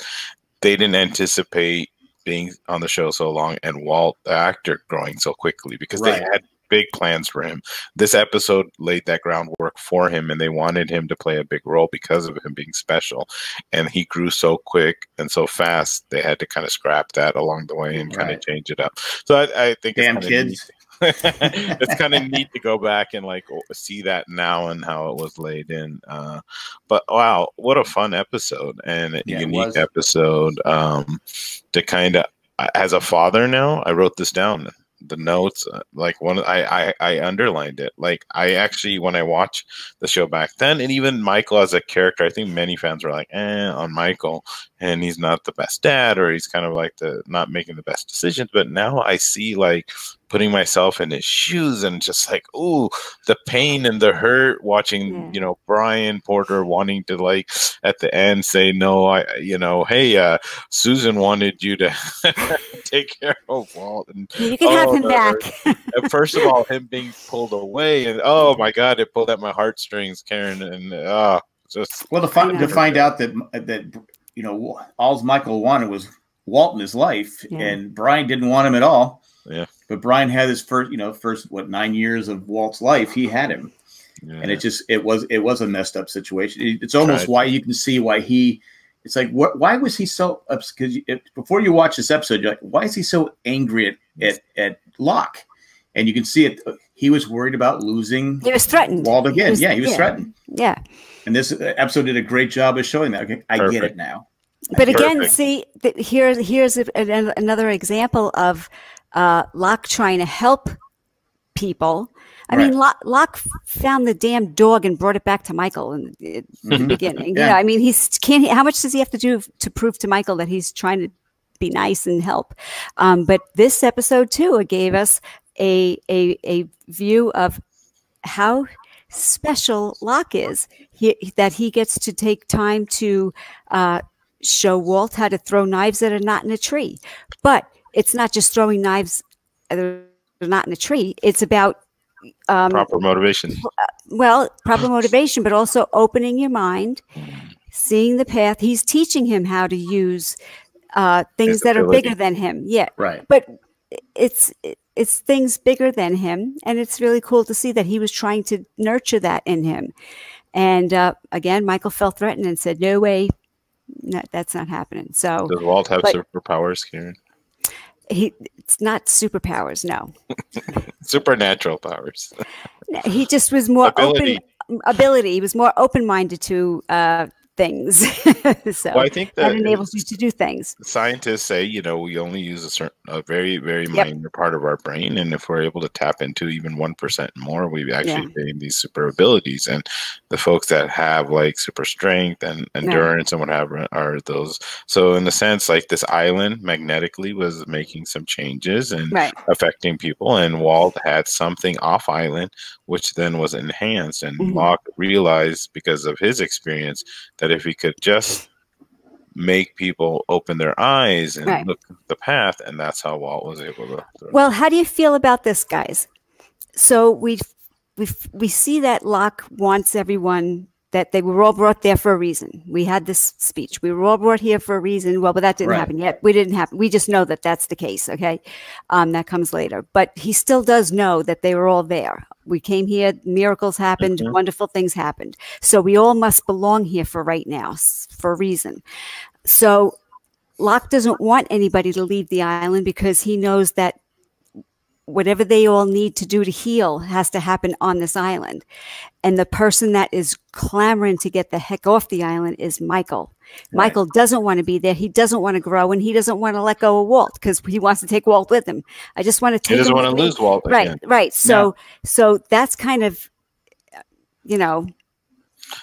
they didn't anticipate being on the show so long and Walt the actor growing so quickly because right. they had big plans for him. This episode laid that groundwork for him and they wanted him to play a big role because of him being special. And he grew so quick and so fast they had to kind of scrap that along the way and right. kind of change it up. So I, I think
damn kids.
it's kind of neat to go back and like see that now and how it was laid in. Uh, but wow, what a fun episode and a yeah, unique episode um, to kind of as a father now. I wrote this down the notes uh, like one I, I i underlined it like i actually when i watch the show back then and even michael as a character i think many fans were like eh on michael and he's not the best dad or he's kind of like the not making the best decisions but now i see like putting myself in his shoes and just like oh the pain and the hurt watching yeah. you know brian porter wanting to like at the end say no i you know hey uh susan wanted you to take care of walt. And
you can oh, have him no,
back first of all him being pulled away and oh my god it pulled at my heartstrings karen and uh just
well to find to find out that that you know all michael wanted was walt in his life yeah. and brian didn't want him at all
yeah.
But Brian had his first, you know, first what nine years of Walt's life, he had him, yeah. and it just it was it was a messed up situation. It's almost why you can see why he. It's like what? Why was he so? Because before you watch this episode, you're like, why is he so angry at at, at Locke? And you can see it. He was worried about losing.
He was threatened.
Walt again. He was, yeah, he was yeah. threatened.
Yeah.
And this uh, episode did a great job of showing that. Okay, I Perfect. get it now.
But again, Perfect. see, here's here's a, a, another example of uh, Locke trying to help people. I right. mean, Locke, Locke, found the damn dog and brought it back to Michael in, in the mm-hmm. beginning. yeah. You know, I mean, he's can't. How much does he have to do to prove to Michael that he's trying to be nice and help? Um, but this episode too it gave us a a a view of how special Locke is. He, that he gets to take time to uh, show Walt how to throw knives that are not in a tree, but it's not just throwing knives they're not in a tree it's about
um, proper motivation.
well proper motivation but also opening your mind seeing the path. He's teaching him how to use uh, things that are bigger than him. Yeah.
Right.
But it's it's things bigger than him and it's really cool to see that he was trying to nurture that in him. And uh, again michael felt threatened and said no way no, that's not happening. So
does walt have but, superpowers karen
he it's not superpowers no.
Supernatural powers.
He just was more ability. open ability. He was more open-minded to uh things. so well, I think that, that enables you to do things.
Scientists say, you know, we only use a certain, a very, very yep. minor part of our brain, and if we're able to tap into even one percent more, we actually yeah. gain these super abilities. And the folks that have like super strength and endurance and whatever are those. So in the sense, like this island magnetically was making some changes and
right.
affecting people, and Walt had something off island, which then was enhanced, and mm-hmm. Locke realized because of his experience that if he could just make people open their eyes and right. look the path, and that's how Walt was able to.
Well, how do you feel about this, guys? So we we we see that Locke wants everyone that they were all brought there for a reason. We had this speech. We were all brought here for a reason. Well, but that didn't right. happen yet. We didn't happen. We just know that that's the case. Okay. Um, that comes later. But he still does know that they were all there. We came here, miracles happened, mm -hmm. wonderful things happened. So we all must belong here for right now, for a reason. So Locke doesn't want anybody to leave the island because he knows that whatever they all need to do to heal has to happen on this island. And the person that is clamoring to get the heck off the island is Michael.
Right.
Michael doesn't want to be there. He doesn't want to grow and he doesn't want to let go of Walt because he wants to take Walt with him. I just want to take
He doesn't want to lose Walt
Right,
again.
right. So so that's kind of you know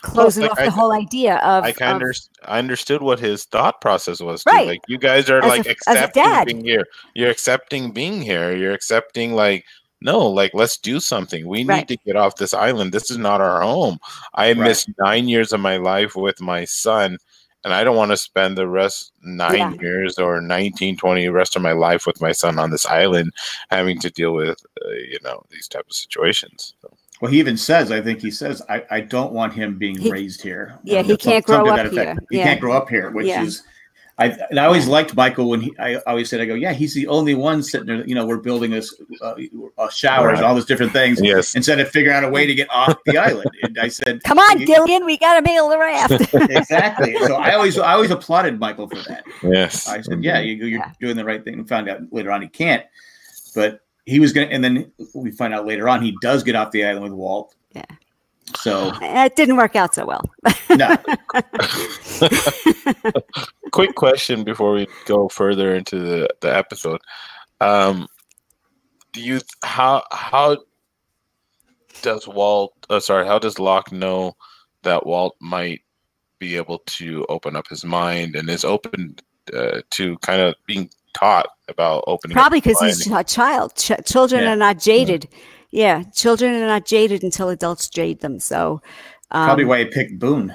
closing
like,
off
I-
the whole idea of,
I kind
of
of I understood what his thought process was. Too.
Right.
Like you guys are
As
like
a
accepting being here. You're accepting being here. You're accepting like no, like let's do something. We
Right.
need to get off this island. This is not our home. I
Right.
missed nine years of my life with my son. And I don't want to spend the rest nine
Yeah.
years or 19, 20 rest of my life with my son on this island, having to deal with, uh, you know, these type of situations. So,
Well, he even says, I think he says, I, I don't want him being
He-
raised here.
Yeah,
Or
he can't grow
something to
up
that effect.
here.
He
Yeah.
can't grow up here, which
Yeah.
is, I and I always liked Michael when he. I always said, I go, yeah, he's the only one sitting there. You know, we're building this uh, uh, showers,
Right.
all those different things.
yes.
Instead of figuring out a way to get off the island, and I said,
come on,
you-
Gilligan, we got to mail the raft.
exactly. So I always, I always applauded Michael for that.
Yes.
I said, yeah, you, you're
Yeah.
doing the right thing. And found out later on he can't, but he was gonna. And then we find out later on he does get off the island with Walt.
Yeah.
So
it didn't work out so well.
no,
quick question before we go further into the, the episode um do you how how does walt uh, sorry how does locke know that walt might be able to open up his mind and is open uh, to kind of being taught about opening
Probably because he's a child. Ch- children
Yeah.
are not jaded. Yeah, children are not jaded until adults jade them. So, um,
probably why he picked Boone.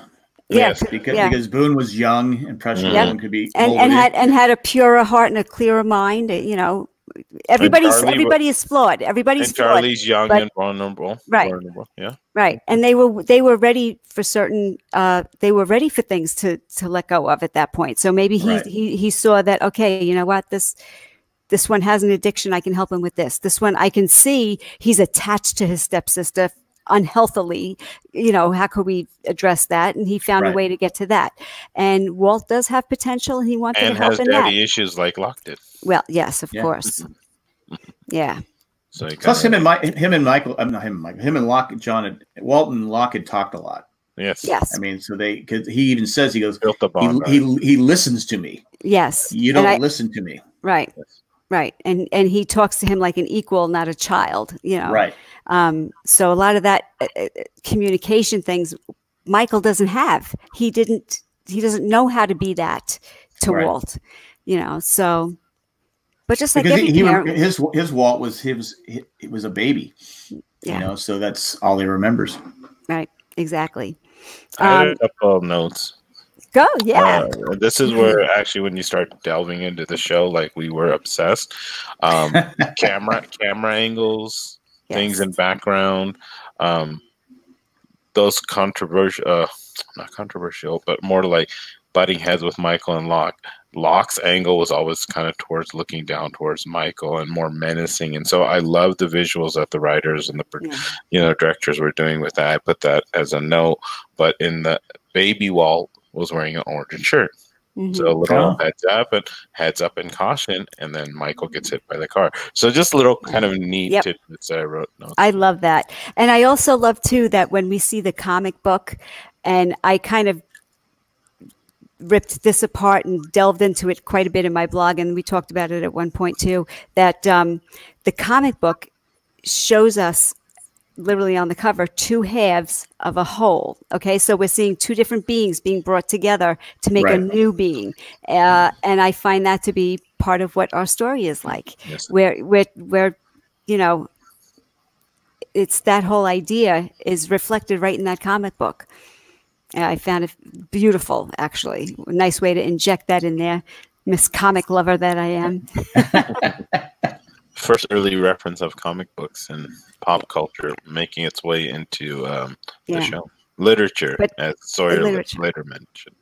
yeah,
Yes,
because
yeah.
because Boone was young and precious
Yeah.
and could be
and and had and had a purer heart and a clearer mind. You know, everybody's
Charlie
everybody is flawed. Everybody's
and
flawed.
charlie's young
but-
and vulnerable
Right.
vulnerable yeah
Right. And they were they were ready for certain uh they were ready for things to to let go of at that point. So maybe he
Right.
he he saw that okay, you know what, this this one has an addiction, I can help him with this. This one I can see he's attached to his stepsister unhealthily. You know, how could we address that? And he found
Right.
a way to get to that. And Walt does have potential and he wanted
and
to help
has
in that.
daddy issues like locke did
Well, yes, of
Yeah.
course. Yeah.
so he
Plus, him and Mi- him and Michael, I'm not him and Michael, him and Locke, John, and Walton and Locke had talked a lot.
yes
Yes.
I mean, so they, cause he even says he goes,
built the bond
he, he he listens to me.
Yes.
You don't
I-
listen to me,
right.
Yes.
Right. And and he talks to him like an equal, not a child, you know.
right?
Um, so a lot of that uh, uh, communication things Michael doesn't have. He didn't. He doesn't know how to be that to
Right.
Walt. You know. So, but just like
Because
every
he, he,
parent,
his his Walt was his it was a baby,
Yeah.
you know, so that's all he remembers.
right? Exactly.
I had
Um,
a couple of notes
Go. Yeah.
Uh, this is where actually when you start delving into the show, like we were obsessed. Um, camera camera angles, things in background, um, those controversial, uh, not controversial, but more like butting heads with Michael and Locke. Locke's angle was always kind of towards looking down towards Michael and more menacing, and so I love the visuals that the writers and the
Yeah.
you know directors were doing with that. I put that as a note, but in the baby Walt was wearing an orange shirt.
Mhm.
So a little
Oh.
heads up and heads up and caution, and then Michael gets hit by the car. So just a little kind of neat
Yep.
tidbits I wrote. Notes.
I love that. And I also love too that when we see the comic book and I kind of ripped this apart and delved into it quite a bit in my blog and we talked about it at one point too that um, the comic book shows us literally on the cover two halves of a whole okay? So we're seeing two different beings being brought together to make a new being uh, and i find that to be part of what our story is like.
Yes.
where where where you know it's that whole idea is reflected right in that comic book i found it beautiful actually nice way to inject that in there miss comic lover that i am
First early reference of comic books and pop culture making its way into um, the
Yeah.
show. Literature,
But-
as Sawyer
literature.
later mentioned.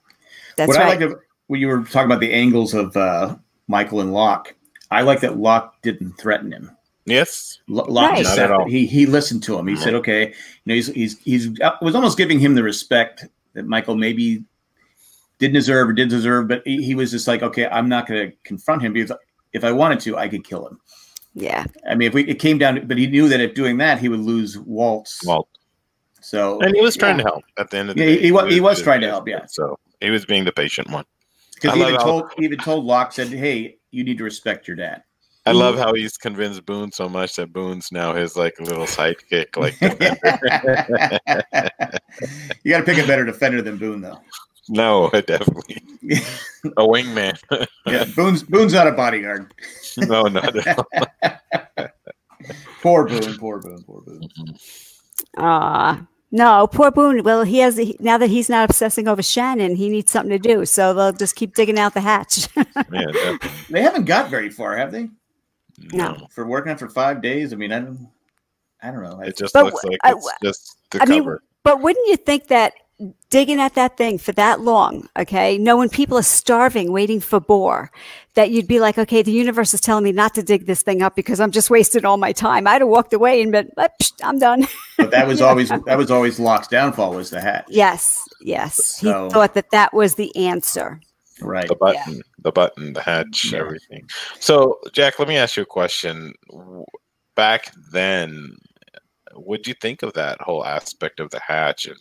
that's
what
right
I like of, when you were talking about the angles of uh, Michael and Locke, I like that Locke didn't threaten him.
Yes,
L- Locke
Right.
just
Not
sat
at all.
there. He he listened to him. He said, "Okay, you know, he's he's he's uh, was almost giving him the respect that Michael maybe didn't deserve or did deserve, but he, he was just like, okay, I'm not going to confront him because if I wanted to, I could kill him.
Yeah.
I mean, if we it came down, but he knew that if doing that, he would lose Walt's.
Walt.
So
And he was trying
Yeah.
to help at the end of the
Yeah,
day.
he- he wa- he was trying to help, yeah.
So he was being the patient one.
because
I
he even told he even told Locke said, "Hey, you need to respect your dad."
I
Mhm.
love how he's convinced Boone so much that Boone's now his like little sidekick. Like,
you got to pick a better defender than Boone, though.
no, definitely a wingman.
Yeah, Boone's Boone's not a bodyguard.
no, not at all.
Poor Boone. Poor Boone. Poor Boone.
Ah, no, poor Boone. Well, he has now that he's not obsessing over Shannon, he needs something to do. So they'll just keep digging out the hatch.
Yeah.
They haven't got very far, have they?
No.
For working on for five days. I mean, I don't. I don't know.
It just
But
looks like
I-
it's just the
I mean,
cover.
but wouldn't you think that digging at that thing for that long, okay, knowing people are starving, waiting for bore, that you'd be like, okay, the universe is telling me not to dig this thing up because I'm just wasting all my time. I'd have walked away and been, "Ah, psh, I'm done.
but that was always that was always Locke's downfall was the hat.
yes, yes.
So-
he thought that that was the answer.
Right.
the button, the button, the hatch,
Yeah.
everything. So, Jack, let me ask you a question. Back then, what'd you think of that whole aspect of the hatch and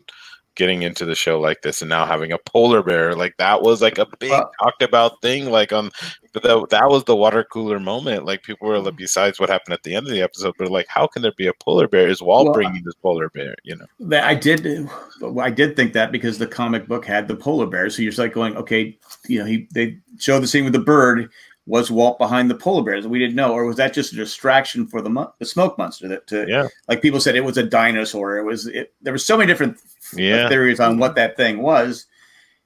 getting into the show like this, and now having a polar bear like that was like a big
Well-
talked about thing. Like on the, that was the water cooler moment. Like people were like, mm-hmm. besides what happened at the end of the episode, but like, how can there be a polar bear? Is Walt
Well,
bringing this polar bear? You know,
I did, I did think that because the comic book had the polar bear, so you're just like going, okay, you know, he they showed the scene with the bird. Was Walt behind the polar bears? We didn't know, or was that just a distraction for the mo- the smoke monster? That to,
yeah,
like people said, it was a dinosaur. It was. It, there were so many different
Yeah.
theories on what that thing was.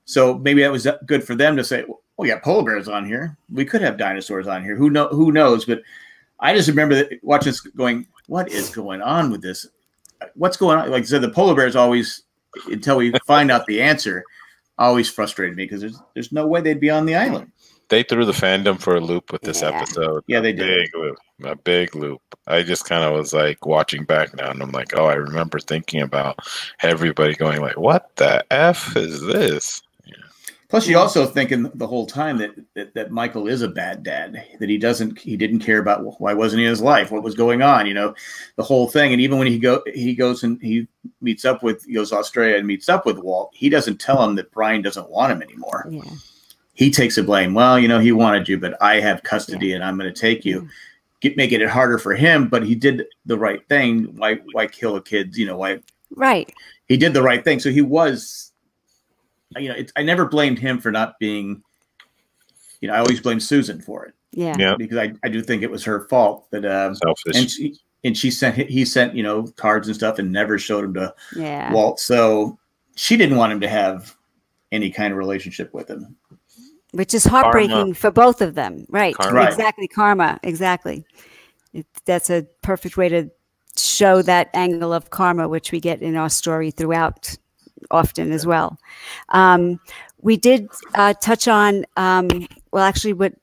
So maybe that was good for them to say, "Well, we got polar bears on here. We could have dinosaurs on here. Who know? Who knows?" But I just remember that watching this, going, "What is going on with this? What's going on?" Like I said, the polar bears always, until we find out the answer, always frustrated me because there's there's no way they'd be on the island.
They threw the fandom for a loop with this
Yeah.
episode.
Yeah, they
A
did.
Big loop, a big loop. I just kind of was like watching back now, and I'm like, oh, I remember thinking about everybody going like, "What the f is this?"
Plus, you also thinking the whole time that, that that Michael is a bad dad. That he doesn't, he didn't care about why wasn't he in his life, what was going on, you know, the whole thing. And even when he go, he goes and he meets up with, he goes to Australia and meets up with Walt. He doesn't tell him that Brian doesn't want him anymore.
Yeah.
He takes the blame. Well, you know, he wanted you, but I have custody and I'm going to take you. Get making it harder for him, but he did the right thing. Why, why kill a kid? You know, why
Right.
he did the right thing. So he was, you know, it's, I never blamed him for not being, you know, I always blame Susan for it
Yeah.
Yeah,
because I, I do think it was her fault. that, um,
selfish.
and she and she sent he sent you know cards and stuff and never showed him to
Yeah.
Walt. So she didn't want him to have any kind of relationship with him.
Which is heartbreaking for both of them. Right.
Karma.
Exactly. Karma. Exactly. It, that's a perfect way to show that angle of karma, which we get in our story throughout often as well. Um, we did uh, touch on, um, well, actually, what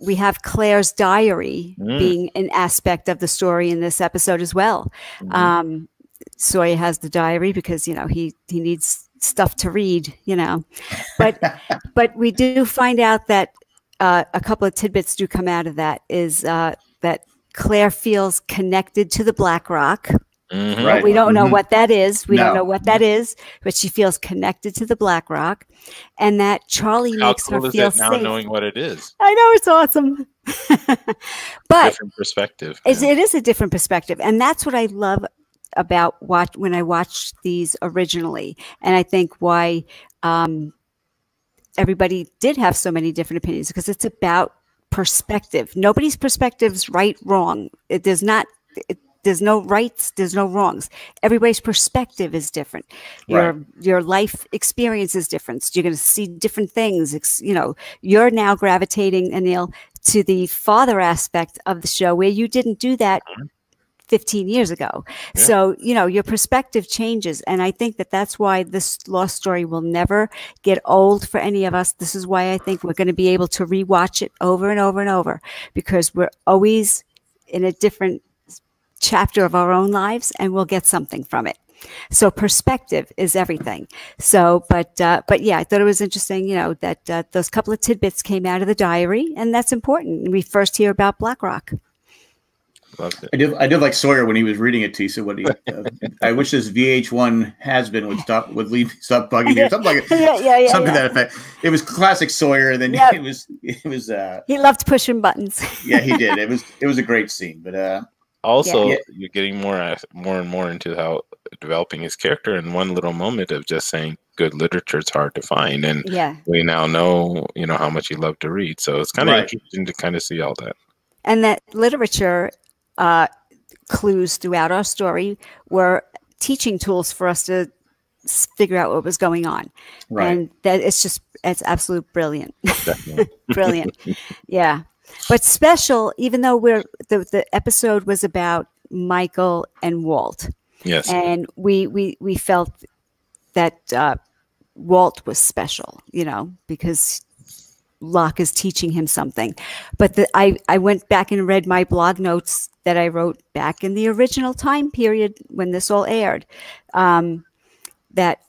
we have Claire's diary
Mm.
being an aspect of the story in this episode as well.
Mhm.
Um, Sawyer has the diary because you know he he needs stuff to read, you know, but but we do find out that uh, a couple of tidbits do come out of that is uh, that Claire feels connected to the Black Rock.
Mhm.
Right.
We don't know
Mhm.
what that is. We
No.
don't know what that is, but she feels connected to the Black Rock, and that Charlie
How
makes
cool
her
is
feel
it now
safe.
knowing what it is?
I know it's awesome, but
Different perspective.
it's,
yeah.
it is a different perspective, and that's what I love about watch when I watched these originally, and I think why um, everybody did have so many different opinions because it's about perspective. Nobody's perspective's right, wrong. It does not. It, there's no rights. There's no wrongs. Everybody's perspective is different. Your your life experience is different. You're going to see different things. Ex- You know, you're now gravitating, Anil, to the father aspect of the show where you didn't do that 15 years ago.
Yeah.
So, you know, your perspective changes. And I think that that's why this lost story will never get old for any of us. This is why I think we're going to be able to rewatch it over and over and over because we're always in a different chapter of our own lives and we'll get something from it. So perspective is everything. So, but uh, but yeah, I thought it was interesting, you know, that uh, those couple of tidbits came out of the diary, and that's important. We first hear about Black Rock.
Loved it.
I did. I did like Sawyer when he was reading it to you. So what he, uh, I wish this VH1 has been would stop would leave stop bugging you. Something like
yeah, yeah, yeah,
something
yeah.
that effect. It was classic Sawyer. And then
Yep.
it was it was uh
He loved pushing buttons.
yeah he did. It was it was a great scene. But uh
Also,
Yeah.
you're getting more uh, more and more into how developing his character in one little moment of just saying good literature is hard to find, and
yeah.
we now know you know how much he loved to read. So it's kind of
Right.
interesting to kind of see all that.
And that literature uh, clues throughout our story were teaching tools for us to figure out what was going on.
right.
And that it's just, it's absolute brilliant. Brilliant. Yeah. But special, even though we're, the, the episode was about Michael and Walt.
yes.
and we we we felt that uh, Walt was special, you know, because Locke is teaching him something. But the, I I went back and read my blog notes that I wrote back in the original time period when this all aired. Um, that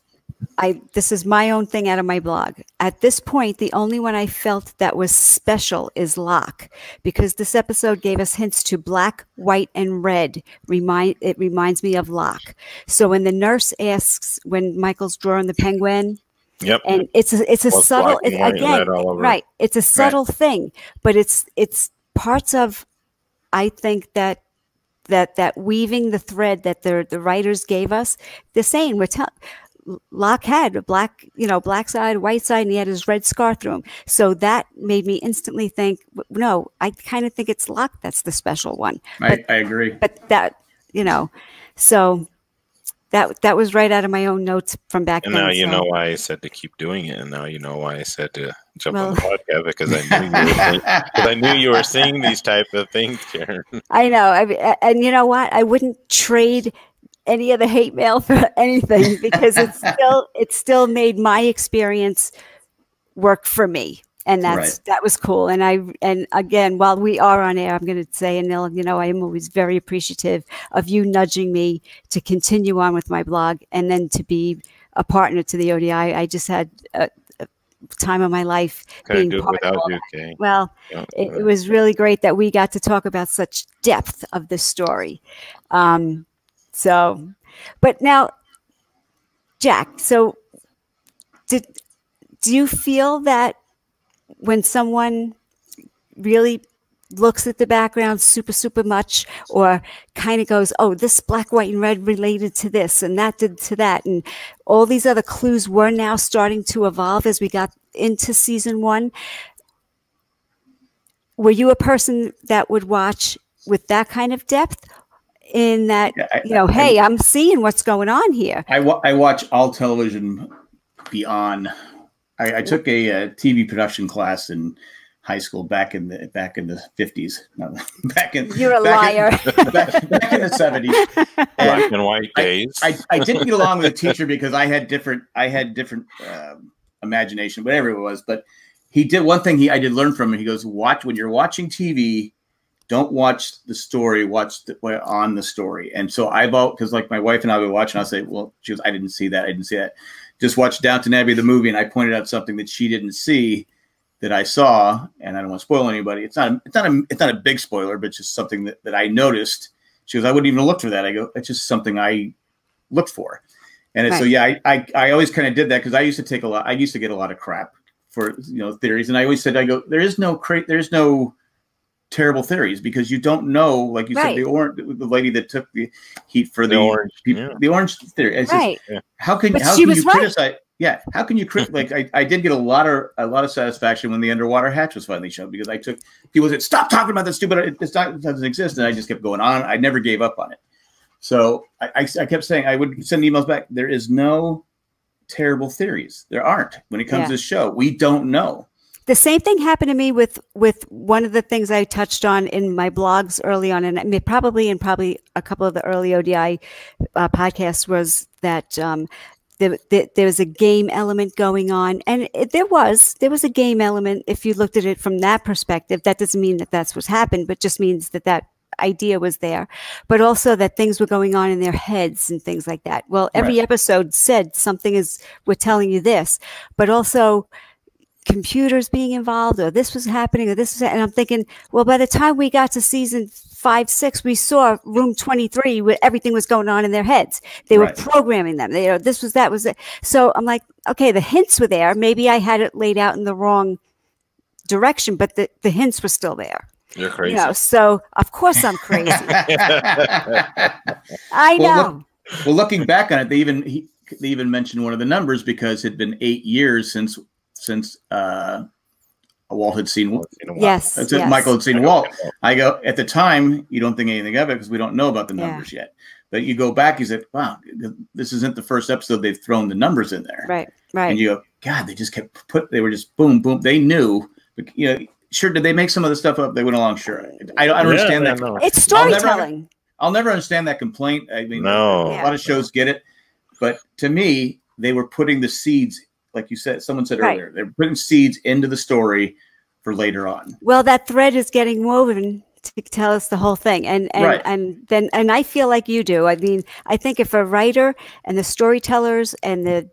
I this is my own thing out of my blog. At this point, the only one I felt that was special is Locke, because this episode gave us hints to black, white, and red. Remind it reminds me of Locke. So when the nurse asks when Michael's drawing the penguin,
Yep.
and it's a, it's a
Well,
subtle it- again,
all over
right? It's a subtle thing, but it's it's parts of I think that that that weaving the thread that the the writers gave us. They're saying we're telling. Locke had a black, you know, black side, white side, and he had his red scar through him. So that made me instantly think, no, I kind of think it's Locke that's the special one.
I, I agree.
But that, you know, so that that was right out of my own notes from back
And
then.
now you
so-
know why I said to keep doing it, and now you know why I said to jump on the podcast because I knew you were saying, 'cause I knew you were saying these type of things, Karen.
I know. I, and you know what? I wouldn't trade any of the hate mail for anything because it's still it still made my experience work for me. And that's
Right.
that was cool. And I and again, while we are on air, I'm going to say, and you know, I am always very appreciative of you nudging me to continue on with my blog and then to be a partner to the ODI. I just had a, a time of my life being part of
you,
well,
Yeah,
it, it was really great that we got to talk about such depth of the story. Um, so, but now, Jack, so did do you feel that when someone really looks at the background super super much or kind of goes oh this black white and red related to this and that did to that and all these other clues were now starting to evolve as we got into season one were you a person that would watch with that kind of depth in that
Yeah, I-
you know
I-
hey i'm seeing what's going on here
I, wa- I watch all television beyond. I, I took a, uh TV production class in high school back in the back in the fifties. No, back in
you're a
back in-
liar
back, back in the seventies.
Black and white days.
I, I didn't get along with the teacher because I had different I had different um, imagination, whatever it was. But he did one thing he I did learn from him. He goes, watch when you're watching TV, don't watch the story, watch the, on the story. And so I've all because like my wife and I would watch, and I'll say, well, she goes, I didn't see that, I didn't see that. Just watched Downton Abbey the movie, and I pointed out something that she didn't see that I saw, and I don't want to spoil anybody. It's not it's not a it's not a big spoiler, but just something that, that I noticed. She goes, I wouldn't even look for that. I go, it's just something I looked for. And it's so yeah, I I, I always kind of did that because I used to take a lot. I used to get a lot of crap for you know theories, and I always said I go, there is no cra- there's no terrible theories because you don't know, like you
Right.
said, the orange the lady that took the heat for
The
the,
orange,
people,
yeah.
the orange theory. It's just,
right
how can
But
how
she
can
was
you
right.
criticize? Yeah, how can you crit? like I, I did get a lot of a lot of satisfaction when the underwater hatch was finally shown because I took people said stop talking about that stupid it, it's not, it doesn't exist and I just kept going on. I never gave up on it. So I, I, I kept saying I would send emails back. There is no terrible theories. There aren't when it comes
Yeah.
to this show. We don't know.
The same thing happened to me with with one of the things I touched on in my blogs early on, and I mean, probably in probably a couple of the early ODI uh, podcasts was that um, there, there, there was a game element going on, and it, there was there was a game element if you looked at it from that perspective. That doesn't mean that that's what's happened, but just means that that idea was there, but also that things were going on in their heads and things like that. Well, every
Right.
episode said something is we're telling you this, but also computers being involved or this was happening or this was and i'm thinking well by the time we got to season five six we saw room 23 where everything was going on in their heads. They
Right.
were programming them. They know this was that was it. So i'm like okay the hints were there. Maybe i had it laid out in the wrong direction but the, the hints were still there.
You're crazy
you
crazy.
know so of course i'm crazy. I know
Well, look- well, looking back on it, they even he, they even mentioned one of the numbers because it had been eight years since since uh, Walt had seen.
You know, wow.
yes,
it. Michael had seen Walt. I go at the time. You don't think anything of it because we don't know about the
Yeah.
numbers yet. But you go back, you said, "Wow, this isn't the first episode they've thrown the numbers in there."
right right
And you go, "God, they just kept put. They were just boom, boom. They knew." But, you know, sure. Did they make some of the stuff up? They went along. Sure. I don't, I don't
Yeah,
understand
yeah,
that.
no.
it's
I'll never-
storytelling
I'll never understand that complaint. I mean,
No.
a lot of shows get it, but to me, they were putting the seeds, like you said, someone said
Right.
earlier, they're putting seeds into the story for later on.
well that thread is getting woven to tell us the whole thing and and
Right.
and then and i feel like you do i mean i think if a writer and the storytellers and the,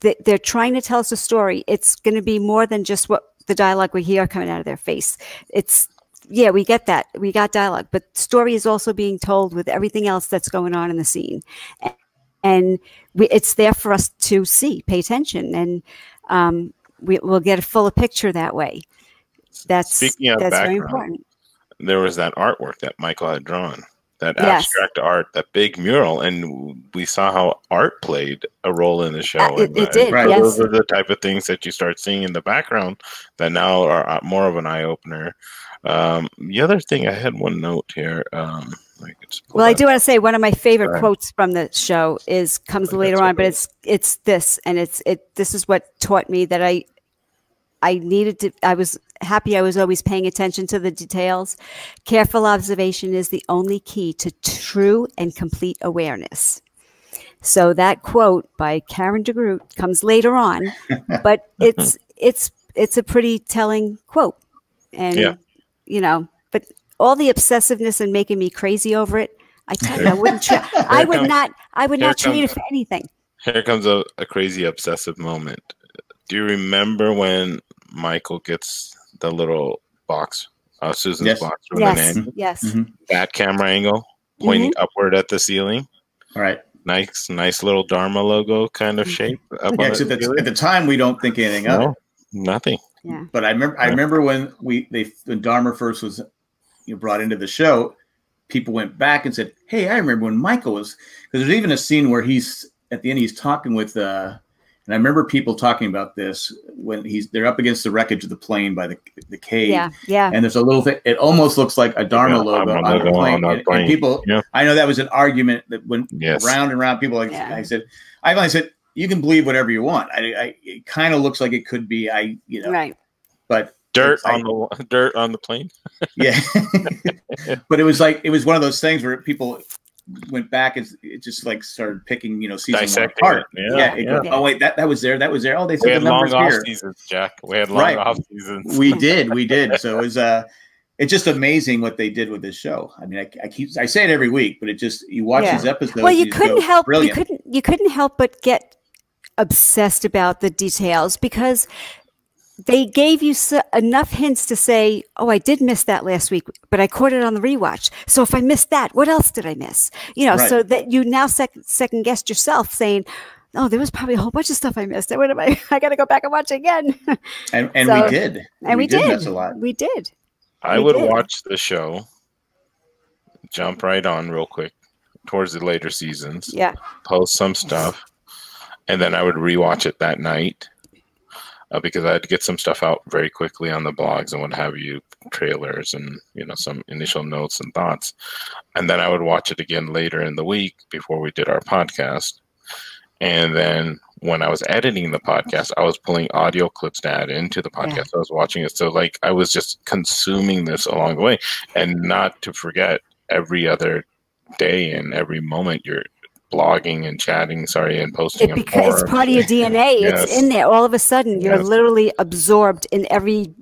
the they're trying to tell us a story it's going to be more than just what the dialogue we hear coming out of their face it's yeah we get that we got dialogue but story is also being told with everything else that's going on in the scene A- and we, it's there for us to see pay attention and um, we, we'll get a fuller picture that way that's
Speaking of
that's very important
there was that artwork that Michael had drawn, that
Yes.
abstract art, that big mural, and we saw how art played a role in the show.
Uh, it-
and,
it did,
Right.
Those
yes
are the type of things that you start seeing in the background that now are uh, more of an eye opener. Um, the other thing, I had one note here. Um, I could just pull
Well, I do want to say one of my favorite
Right.
quotes from the show is comes later on, but it's it's this, and it's it. This is what taught me that I I needed to. I was happy. I was always paying attention to the details. Careful observation is the only key to true and complete awareness. So that quote by Karen DeGroot comes later on, but it's it's it's a pretty telling quote, and
Yeah.
you know, but all the obsessiveness and making me crazy over it. I tell you, I wouldn't. Tra- I would
comes-
not. I would not trade it for anything.
Here comes a, a crazy obsessive moment. Do you remember when Michael gets the little box, uh, Susan's
Yes.
box from
Yes,
the nanny?
yes.
Mhm.
That camera angle pointing upward at the ceiling.
All right.
Nice, nice little Dharma logo kind of shape. Up
Yeah,
on
except
the
at, the time we don't think anything of it.
nothing.
Yeah.
But I remember, I remember when we they when Dharma first was you brought into the show, people went back and said, "Hey, I remember when Michael was." Because there's even a scene where he's at the end, he's talking with, uh, and I remember people talking about this when he's they're up against the wreckage of the plane by the the cave,
Yeah, yeah.
and there's a little thing. It almost looks like a Dharma
Yeah,
logo
Dharma
on the
logo
plane,
on
and, and people.
Yeah.
I know that was an argument that went
Yes.
round and round. People like
Yeah.
I said, I finally said, you can believe whatever you want. I, I it kind of looks like it could be. I you know,
Right.
but
Dirt
It's
on the dirt on the plane.
yeah. but it was like it was one of those things where people went back and it just like started picking, you know, season one
Dissecting
apart.
it. Yeah,
Yeah. it
yeah.
goes, oh wait, that that was there. That was there. Oh, they
We
said the
had long
numbers
off
here.
seasons, Jack. We had long
Right.
off seasons.
We did, we did. So it was uh it's just amazing what they did with this show. I mean, I, I keep I say it every week, but it just you watch
Yeah.
these episodes.
Well, you
just
couldn't
go,
help.
Brilliant.
You couldn't. You couldn't help but get obsessed about the details because they gave you s enough hints to say, "Oh, I did miss that last week, but I caught it on the rewatch. So if I missed that, what else did I miss?" You know,
Right.
so that you now second second guessed yourself, saying. Oh, there was probably a whole bunch of stuff I missed. What am I? I got to go back and watch again.
and and
So-
we did.
and we, did.
miss a lot.
We did.
I
We
would
did.
watch the show, jump right on real quick towards the later seasons,
Yeah.
post some stuff, and then I would rewatch it that night uh, because I had to get some stuff out very quickly on the blogs and what have you, trailers and you know some initial notes and thoughts, and then I would watch it again later in the week before we did our podcast, and then when I was editing the podcast, I was pulling audio clips to add into the podcast. I was watching it. So like I was just consuming this along the way. And not to forget every other day and every moment you're blogging and chatting, sorry, and posting
It
on
because it's part of your DNA.
Yes.
It's in there. All of a sudden, you're
Yes.
literally absorbed in every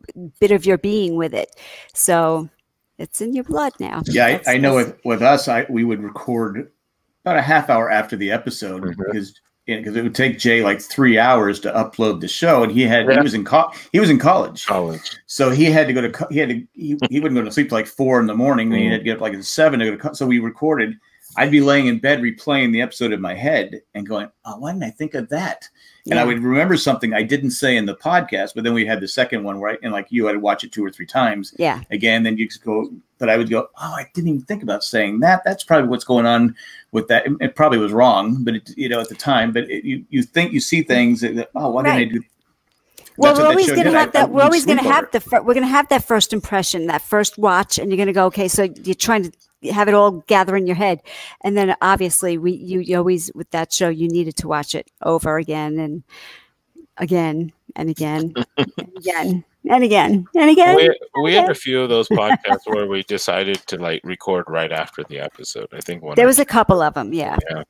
bit of your being with it. So it's in your blood now.
Yeah,
That's-
I, I know
that's-
with, with us, I we would record about a half hour after the episode
Mhm.
because because it would take Jay like three hours to upload the show, and he had he was in co- he was in college,
College.
so he had to go to co- he had to he, he wouldn't go to sleep till like four in the morning. And he
Mm.
had to get up like at seven to go to co- so we recorded. I'd be laying in bed replaying the episode in my head and going, "Oh, why didn't I think of that?" And I would remember something I didn't say in the podcast, but then we had the second one right, and like you, I'd watch it two or three times
Yeah.
again. Then you go, but I would go, "Oh, I didn't even think about saying that." That's probably what's going on with that. It, it probably was wrong, but it, you know, at the time, but it, you you think you see things that, oh, why
Right.
didn't I do?
Well, we're always going to.
I-
have
I
that. We're always going to have the. Fir- we're going to have that first impression, that first watch, and you're going to go, okay. So you're trying to have it all gather in your head, and then obviously we you, you always with that show you needed to watch it over again and again and again and again and again and again.
We, we had a few of those podcasts where we decided to like record right after the episode. I think one
There was a couple of them, yeah, Yeah.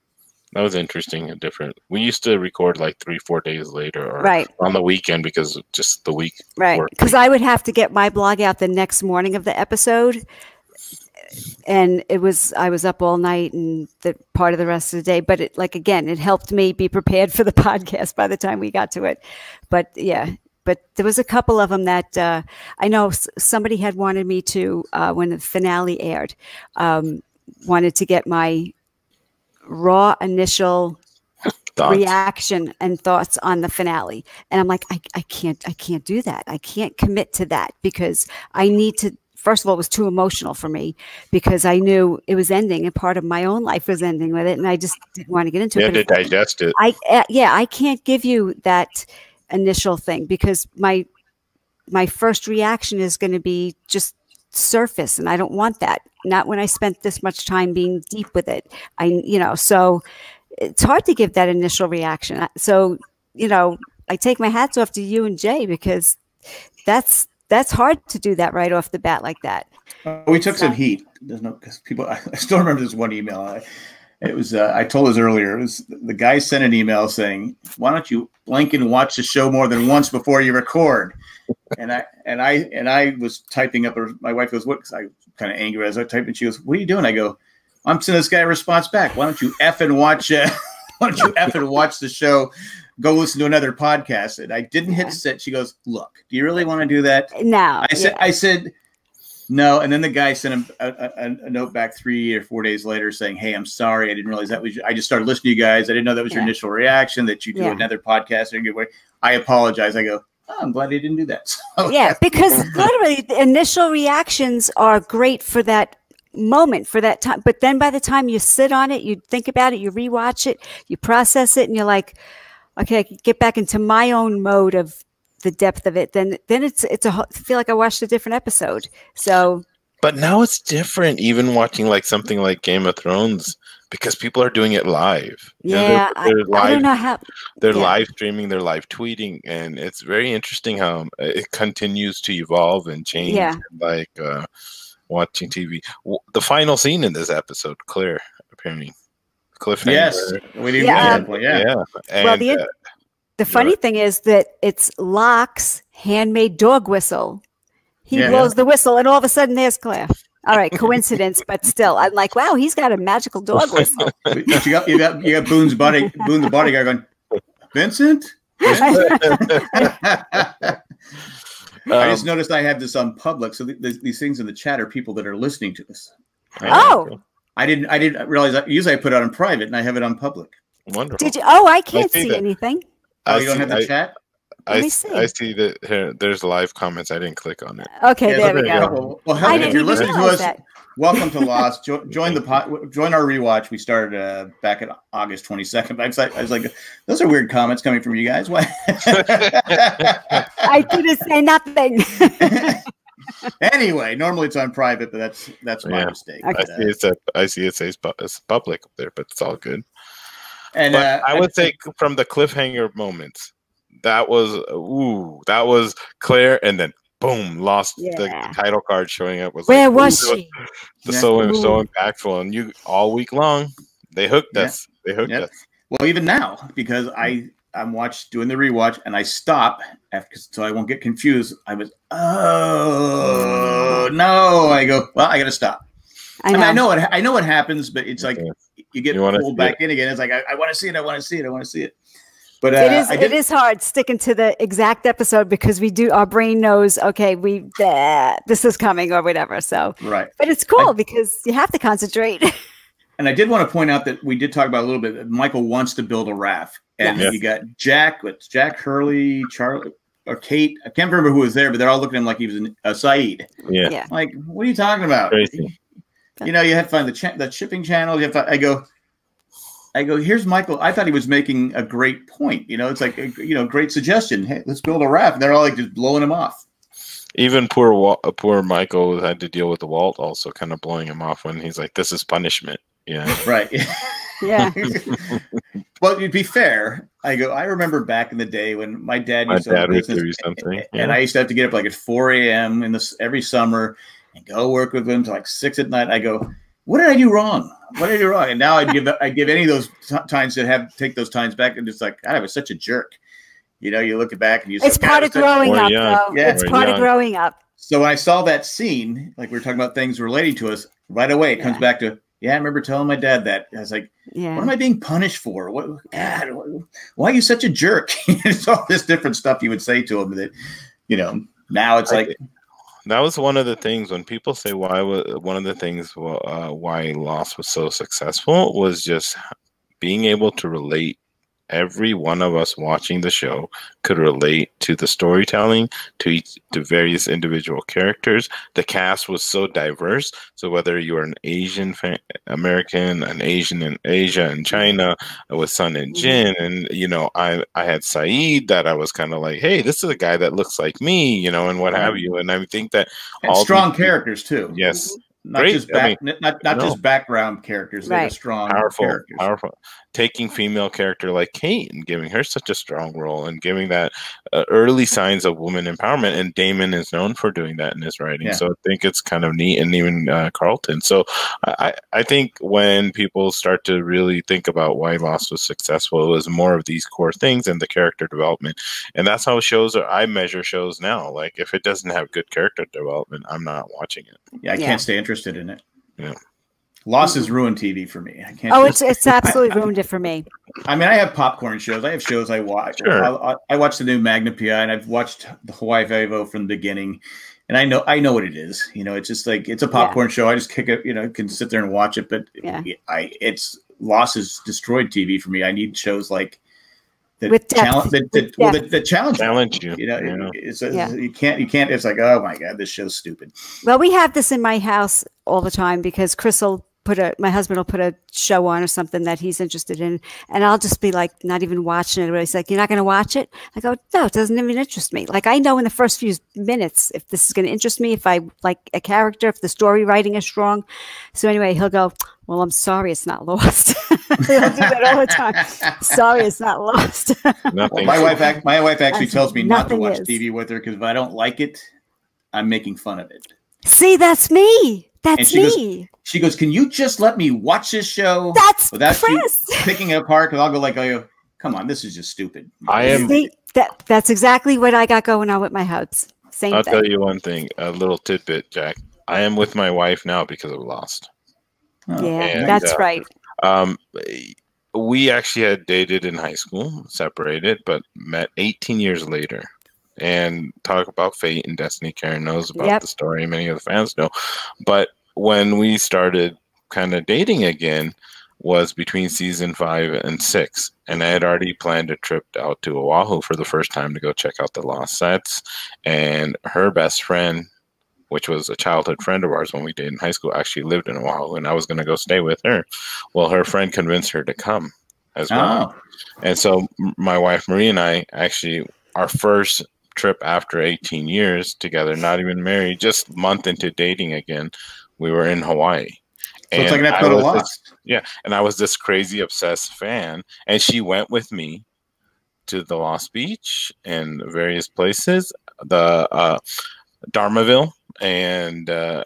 that was interesting and different. We used to record like three, four days later or
right.
on the weekend because of just the week.
Right. Because I would have to get my blog out the next morning of the episode. And it was, I was up all night and the part of the rest of the day. But it, like, again, it helped me be prepared for the podcast by the time we got to it. But yeah, but there was a couple of them that uh, I know s- somebody had wanted me to, uh, when the finale aired, um, wanted to get my raw initial
Thoughts?
reaction and thoughts on the finale and i'm like I, I can't i can't do that i can't commit to that because i need to first of all it was too emotional for me because i knew it was ending and part of my own life was ending with it and i just didn't want to get into
You
it
had
But
to digest it.
I uh, yeah, I can't give you that initial thing because my my first reaction is going to be just surface and I don't want that. Not when I spent this much time being deep with it. I you know, so it's hard to give that initial reaction. So, you know, I take my hats off to you and Jay because that's that's hard to do that right off the bat like that.
Uh, we took some heat. There's no because people. I still remember this one email. I, it was uh, I told us earlier. It was the guy sent an email saying, "Why don't you blink and watch the show more than once before you record?" And I and I and I was typing up. My wife goes, "What?" 'cause I kind of angry as I typed, and she goes, "What are you doing?" I go, "I'm sending this guy a response back. Why don't you f and watch? Uh, why don't you f and watch the show?" Go listen to another podcast. And I didn't
Yeah.
hit set. She goes, "Look, do you really want to do that?"
No.
I said,
yeah.
I said, no. And then the guy sent him a, a, a note back three or four days later saying, Hey, I'm sorry. I didn't realize that was, I just started listening to you guys. I didn't know that was your initial reaction that you do
Yeah.
another podcast in a good way. I apologize. I go, oh, I'm glad I didn't do that. So,
yeah, because literally the initial reactions are great for that moment, for that time. But then by the time you sit on it, you think about it, you rewatch it, you process it, and you're like, okay, I can get back into my own mode of the depth of it. Then, then it's it's a whole- I feel like I watched a different episode. So
But now it's different, even watching like something like Game of Thrones, because people are doing it live. You know, they're-
yeah, I,
they're
I
live
don't know how.
they're
Yeah.
live streaming, they're live tweeting, and it's very interesting how um, it continues to evolve and change.
Yeah.
Like uh, watching TV. W- The final scene in this episode, Claire appearing cliffhanger.
yes, we didn't
Yeah,
get. Yeah.
yeah. And,
Well, the
uh,
The funny thing is that it's Locke's handmade dog whistle. He
Yeah.
blows the whistle, and all of a sudden, there's Claire. All right, coincidence, but still, I'm like, wow, he's got a magical dog whistle.
You got, you got, you got Boone's body, Boone the bodyguard going, Vincent? I just
um,
noticed I have this on public. So th- th- these things in the chat are people that are listening to us.
Oh.
I didn't, I didn't realize that. Usually I put it on private and I have it on public.
wonderful.
Did you? Oh, I can't
see
see
that.
anything.
Oh,
I
you don't have the
I-
chat?
I,
Let me see.
I see that here, there's live comments. I didn't click on it.
Okay,
Yeah,
there we
there you
go.
go.
Well, well,
I
Helen, if
didn't
you're listening to us,
that.
welcome to Lost. Jo- join the pot, join our rewatch. We started uh, back at August 22nd. I was, like, I was like, those are weird comments coming from you guys. Why?
I couldn't say nothing.
anyway, normally it's on private, but that's that's my
Yeah.
mistake.
I
But,
see
uh,
it says I see it says pu- it's public up there, but it's all good.
and
But
uh,
I would say from the cliffhanger moments, that was ooh, that was Claire, and then boom, lost the,
Yeah.
the title card showing up was
Where
like,
was
ooh,
she?
the-
Yeah.
So so impactful, and you all week long they hooked
Yeah.
us. They hooked
Yep.
us.
Well, even now, because I I'm watched doing the rewatch and I stop after so I won't get confused. I was oh no, I go well, I got to stop.
I
I,
know.
mean, I know what I know what happens, but it's like
Okay.
you get
You
pulled
see
back in again. It's like I, I want to see it. I want to see it. I want to see it. But uh,
it is
I did,
is hard sticking to the exact episode because we do our brain knows okay we uh, this is coming or whatever so
right.
but it's cool because you have to concentrate
And I did want to point out that we did talk about a little bit. that Michael wants to build a raft, and
Yes.
you got Jack, with Jack Hurley, Charlie, or Kate. I can't remember who was there, but they're all looking at him like he was an, a Sayid.
Yeah.
yeah
Like, what are you talking about?
Crazy.
You know, you have to find the cha- the shipping channel. You have to, I go, I go. Here's Michael. I thought he was making a great point. You know, it's like a, you know, great suggestion. Hey, let's build a raft. And they're all like just blowing him off.
Even poor Wa- uh, poor Michael had to deal with the Walt also kind of blowing him off when he's like, "This is punishment." Yeah.
Right.
yeah
well, to be fair, I go. I remember back in the day when my dad
My
used to own a
dad would
business,
do something,
and
yeah.
I used to have to get up like at four a.m. in this every summer and go work with him till like six at night. I go, what did I do wrong? What did I do wrong? And now I give I give any of those t- times that have take those times back and just like God, I was such a jerk. You know, you look back and you.
it's
say,
part of growing up
young.
though
Yeah.
it's
Or
part of growing up
So when I saw that scene, like we are talking about things relating to us, right away it comes
Yeah.
back to yeah. I remember telling my dad that I was like.
yeah
What am I being punished for? What, God, why are you such a jerk? it's all this different stuff you would say to him that, you know, now it's
I
like,
that was one of the things when people say why wa- one of the things uh, why Lost was so successful was just being able to relate. Every one of us watching the show could relate to the storytelling, to each, to various individual characters. The cast was so diverse. So whether you were an Asian fa- American, an Asian in Asia and China, uh, with Sun and
Mhm.
Jin, and you know, I I had Sayid that I was kind of like, hey, this is a guy that looks like me, you know, and what have you. And I think that
and
all
strong
these-
characters too.
yes,
Not
great.
just
I
back, not, not
no.
just background characters. They're
Right.
strong
powerful,
characters.
powerful. Taking female character like Kate and giving her such a strong role and giving that uh, early signs of woman empowerment. And Damon is known for doing that in his writing.
Yeah.
So I think it's kind of neat, and even uh, Carlton. So I, I I think when people start to really think about why Lost was successful, it was more of these core things and the character development. And that's how shows are. I measure shows now. Like if it doesn't have good character development, I'm not watching it.
Yeah, I
Yeah.
can't stay interested in it.
Yeah.
Loss has ruined TV for me. I can't.
oh
just-
it's it's absolutely ruined it for me
I mean, I have popcorn shows. I have shows I watch.
Sure.
I, I, I watched the new Magnum PI, and I've watched the Hawaii Five-O from the beginning, and I know I know what it is. You know, it's just like it's a popcorn show. I just kick it. You know, can sit there and watch it. But
Yeah.
I it's losses destroyed TV for me. I need shows like that
With depth.
challenge that, that,
With
well,
depth.
that, that challenge. you.
Challenge you.
You know,
yeah.
it's,
Yeah.
you can't you can't. It's like oh my god, this show's stupid.
Well, we have this in my house all the time because Chris will put a, my husband will put a show on or something that he's interested in, and I'll just be like, not even watching it. But he's like, "You're not going to watch it?" I go, "No, it doesn't even interest me." Like I know in the first few minutes if this is going to interest me, if I like a character, if the story writing is strong. So anyway, he'll go, "Well, I'm sorry, it's not lost." he'll do that all the time. Sorry, it's not lost.
Nothing.
my wife my wife actually
That's-
tells me not to watch
is.
TV with her because if I don't like it, I'm making fun of it.
See, that's me. That's
she goes,
me.
She goes, "Can you just let me watch this show
That's
without you
Chris.
picking it apart?" Because I'll go like, "Oh, go, come on, this is just stupid."
I am-
See, that that's exactly what I got going on with my hubs. Same
I'll
thing.
tell you one thing, a little tidbit, Jack. I am with my wife now because of Lost.
Oh,
yeah,
And,
that's
uh,
right.
Um, we actually had dated in high school, separated, but met 18 years later. And talk about fate and destiny. Karen knows about
Yep.
the story. Many of the fans know. But when we started kind of dating again, was between season five and six. And I had already planned a trip out to Oahu for the first time to go check out the lost sets. And her best friend, which was a childhood friend of ours when we dated in high school, actually lived in Oahu, and I was going to go stay with her. Well, her friend convinced her to come as well.
Oh,
And so my wife Marie and I actually our first trip after 18 years together, not even married, just month into dating again, we were in Hawaii.
so it's like an episode of Lost.
yeah, and I was this crazy obsessed fan, and she went with me to the Lost Beach and various places, the uh, Dharmaville, and uh,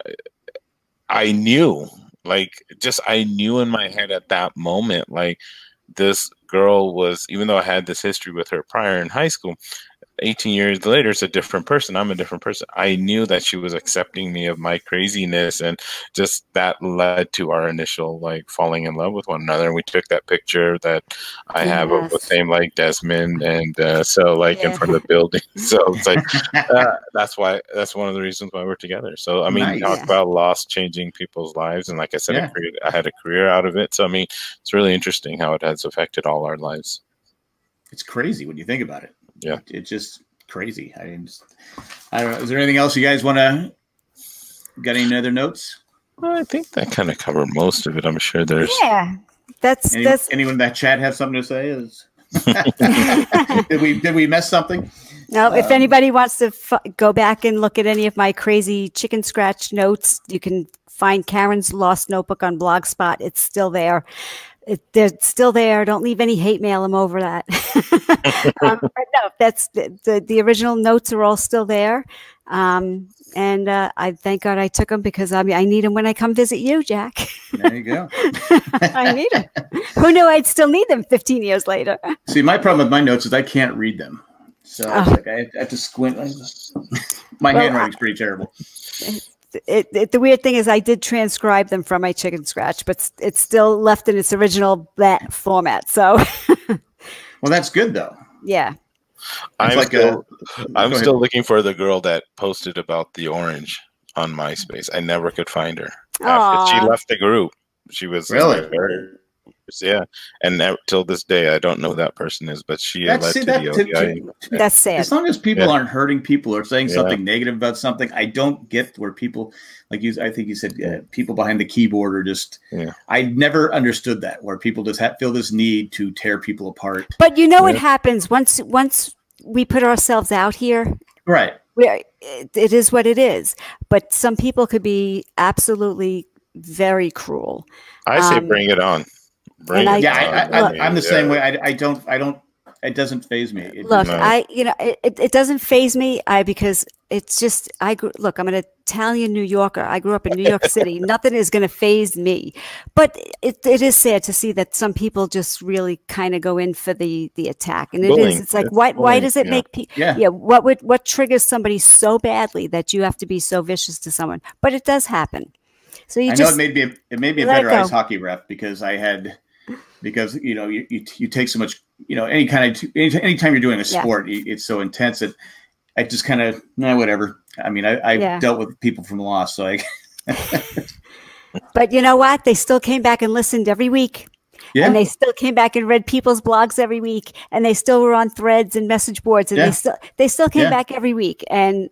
I knew, like, just I knew in my head at that moment, like, this girl was, even though I had this history with her prior in high school, 18 years later, it's a different person. I'm a different person. I knew that she was accepting me of my craziness, and just that led to our initial like falling in love with one another. And we took that picture that I have of the same like Desmond, and uh, so like in front of the building. So it's like uh, that's why that's one of the reasons why we're together. So I mean,
Nice.
talk
Yeah.
about loss changing people's lives, and like I said,
Yeah.
I, created, I had a career out of it. So I mean, it's really interesting how it has affected all our lives.
it's crazy when you think about it.
Yeah.
It- it's just crazy. I mean, just, I don't know. Is there anything else you guys want to? Got any other notes?
Well, I think that kind of covered most of it. I'm sure there's.
Yeah, that's
Any,
that's.
anyone in that chat have something to say? Is did we did we miss something?
No, if
Um,
anybody wants to f- go back and look at any of my crazy chicken scratch notes, you can find Karen's Lost Notebook on Blogspot. It's still there. It, they're still there. Don't leave any hate mail. I'm over that. um, no, that's the, the the original notes are all still there. Um, and uh, I thank God I took them because I I need them when I come visit you, Jack.
There you go.
I need them. Who knew I'd still need them 15 years later?
See, my problem with my notes is I can't read them, so
Oh.
like I have, I have to squint. My
Well,
handwriting's pretty terrible.
It, it, the weird thing is I did transcribe them from my chicken scratch, but it's still left in its original that format. So
Well, that's good though.
yeah,
It's
I'm
like
still,
a.
I'm still looking for the girl that posted about the orange on MySpace. I never could find her. After she left the group. She was
Really?
Very- yeah, and that, till this day, I don't know who that person is, but she
That's
led
see
to
that.
the
to-
ODI.
to-
that's sad.
as long as people
Yeah.
aren't hurting people or saying
Yeah.
something negative about something, I don't get where people, like you, I think you said, uh, people behind the keyboard are just.
Yeah.
I never understood that where people just have, feel this need to tear people apart.
But you know what happens once once we put ourselves out here.
Right.
We are, it, it is what it is. But some people could be absolutely very cruel.
I say,
Um,
bring it on. Bring
and I,
yeah, I, I,
look,
I, I'm the same way. I, I don't. I don't. It doesn't phase me. It
Look,
just-
No.
I you know it, it, it doesn't phase me. I because it's just I grew, look. I'm an Italian New Yorker. I grew up in New York City. Nothing is going to phase me. But it, it is sad to see that some people just really kind of go in for the the attack, and it is.
Bullying.
It's like
It's
why why does it
yeah.
make people?
yeah.
Yeah, what would what triggers somebody so badly that you have to be so vicious to someone? But it does happen. So you
I know
just
it made me. A, it made me a better ice hockey ref because I had. Because you know you, you, you take so much you know any kind of any, anytime you're doing a sport you, it's so intense that I just kind of nah whatever I mean I, I
Yeah.
dealt with people from loss so I
But you know what? They still came back and listened every week.
yeah
And they still came back and read people's blogs every week. And they still were on threads and message boards. And
Yeah.
they still they still came
Yeah.
back every week. And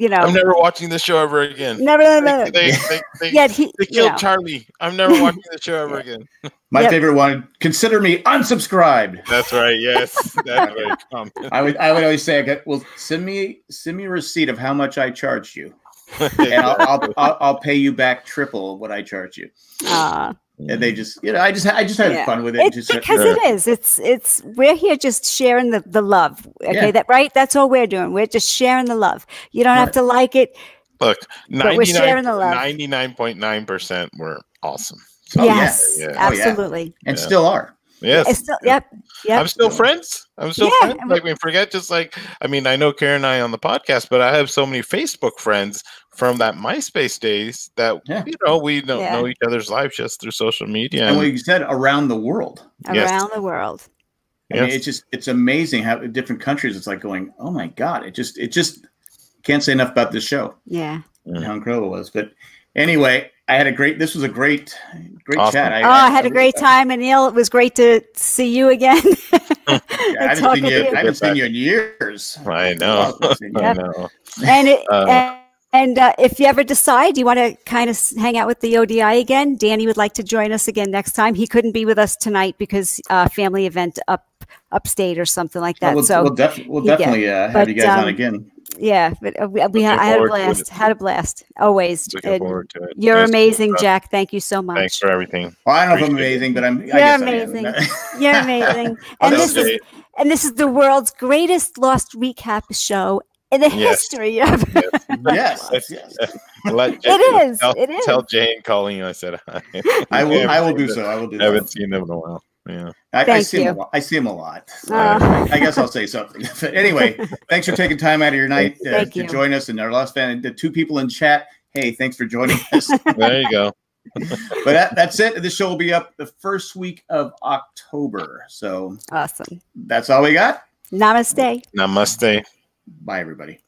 you know
I'm never watching this show ever again.
never, never,
They,
never.
they, they, they,
Yet he
they
you
killed
know,
Charlie. I'm never watching the show ever again.
my
Yep.
favorite one consider me unsubscribed
That's right. Yes, that's right. Um,
I would I would always say I well send me send me a receipt of how much I charged you and I'll, I'll, I'll, I'll pay you back triple what I charge you
uh,
and they mm. just you know I just I just had
Yeah.
fun with it,
it,
just
because it is. It's it's we're here just sharing the, the love. Okay,
Yeah.
that right? That's all we're doing. We're just sharing the love. You don't have to like it.
Look,
But we're sharing the love.
99.9% were awesome.
Oh, yeah.
yes,
Yeah.
Oh, yeah.
absolutely.
and
Yeah.
still are
Yes.
It's still, yep, yep.
I'm still friends. I'm still
Yeah,
friends.
and
Like we forget, just like I mean, I know Karen and I on the podcast, but I have so many Facebook friends from that MySpace days that
Yeah.
you know we don't
Yeah.
know each other's lives just through social media.
and
And,
what you said around the world
Yes.
Around the world.
I mean, it's just it's amazing how different countries it's like going, oh my god, it just it just can't say enough about this show
Yeah.
and how incredible it was. But anyway, I had a great. This was a great, great
Awesome.
chat.
Oh, I had a great time, and Anil, it was great to see you again.
Yeah, I haven't seen you.
you.
I haven't seen you in years.
I know.
Awesome.
I know.
and it,
Uh,
and, and uh, if you ever decide you want to kind of hang out with the ODI again, Danny would like to join us again next time. He couldn't be with us tonight because uh, family event up upstate or something like that.
we'll,
so
we'll, def- we'll
yeah.
definitely uh, have
But,
you guys on
um,
again.
yeah, but uh, we, we
Looking
I had a blast. Had a blast. Always.
Looking
And
forward to it.
You're
Yes.
amazing, Jack. Thank you so much.
Thanks for everything.
Well, I don't know if I'm
appreciate it.
amazing, but I'm. I
You're
guess
amazing.
I am.
You're amazing. And
that's
this is and this is the world's greatest lost recap show in the
Yes.
history of
yes, yes.
Let
It is,
Tell,
it is.
tell Jane calling you. I said hi.
I will. I will do so. I will do.
seen- Haven't
that.
seen them in a while. Yeah.
I, I
Thank
see him a
you.
lot. I see him a lot. So
Oh.
I, I guess I'll say something. But anyway, thanks for taking time out of your night uh,
Thank
to
you.
join us. And our last fan, the two people in chat. Hey, thanks for joining us.
There you go.
but that, that's it. This show will be up the first week of October. So
Awesome.
that's all we got.
Namaste.
Namaste.
Bye, everybody.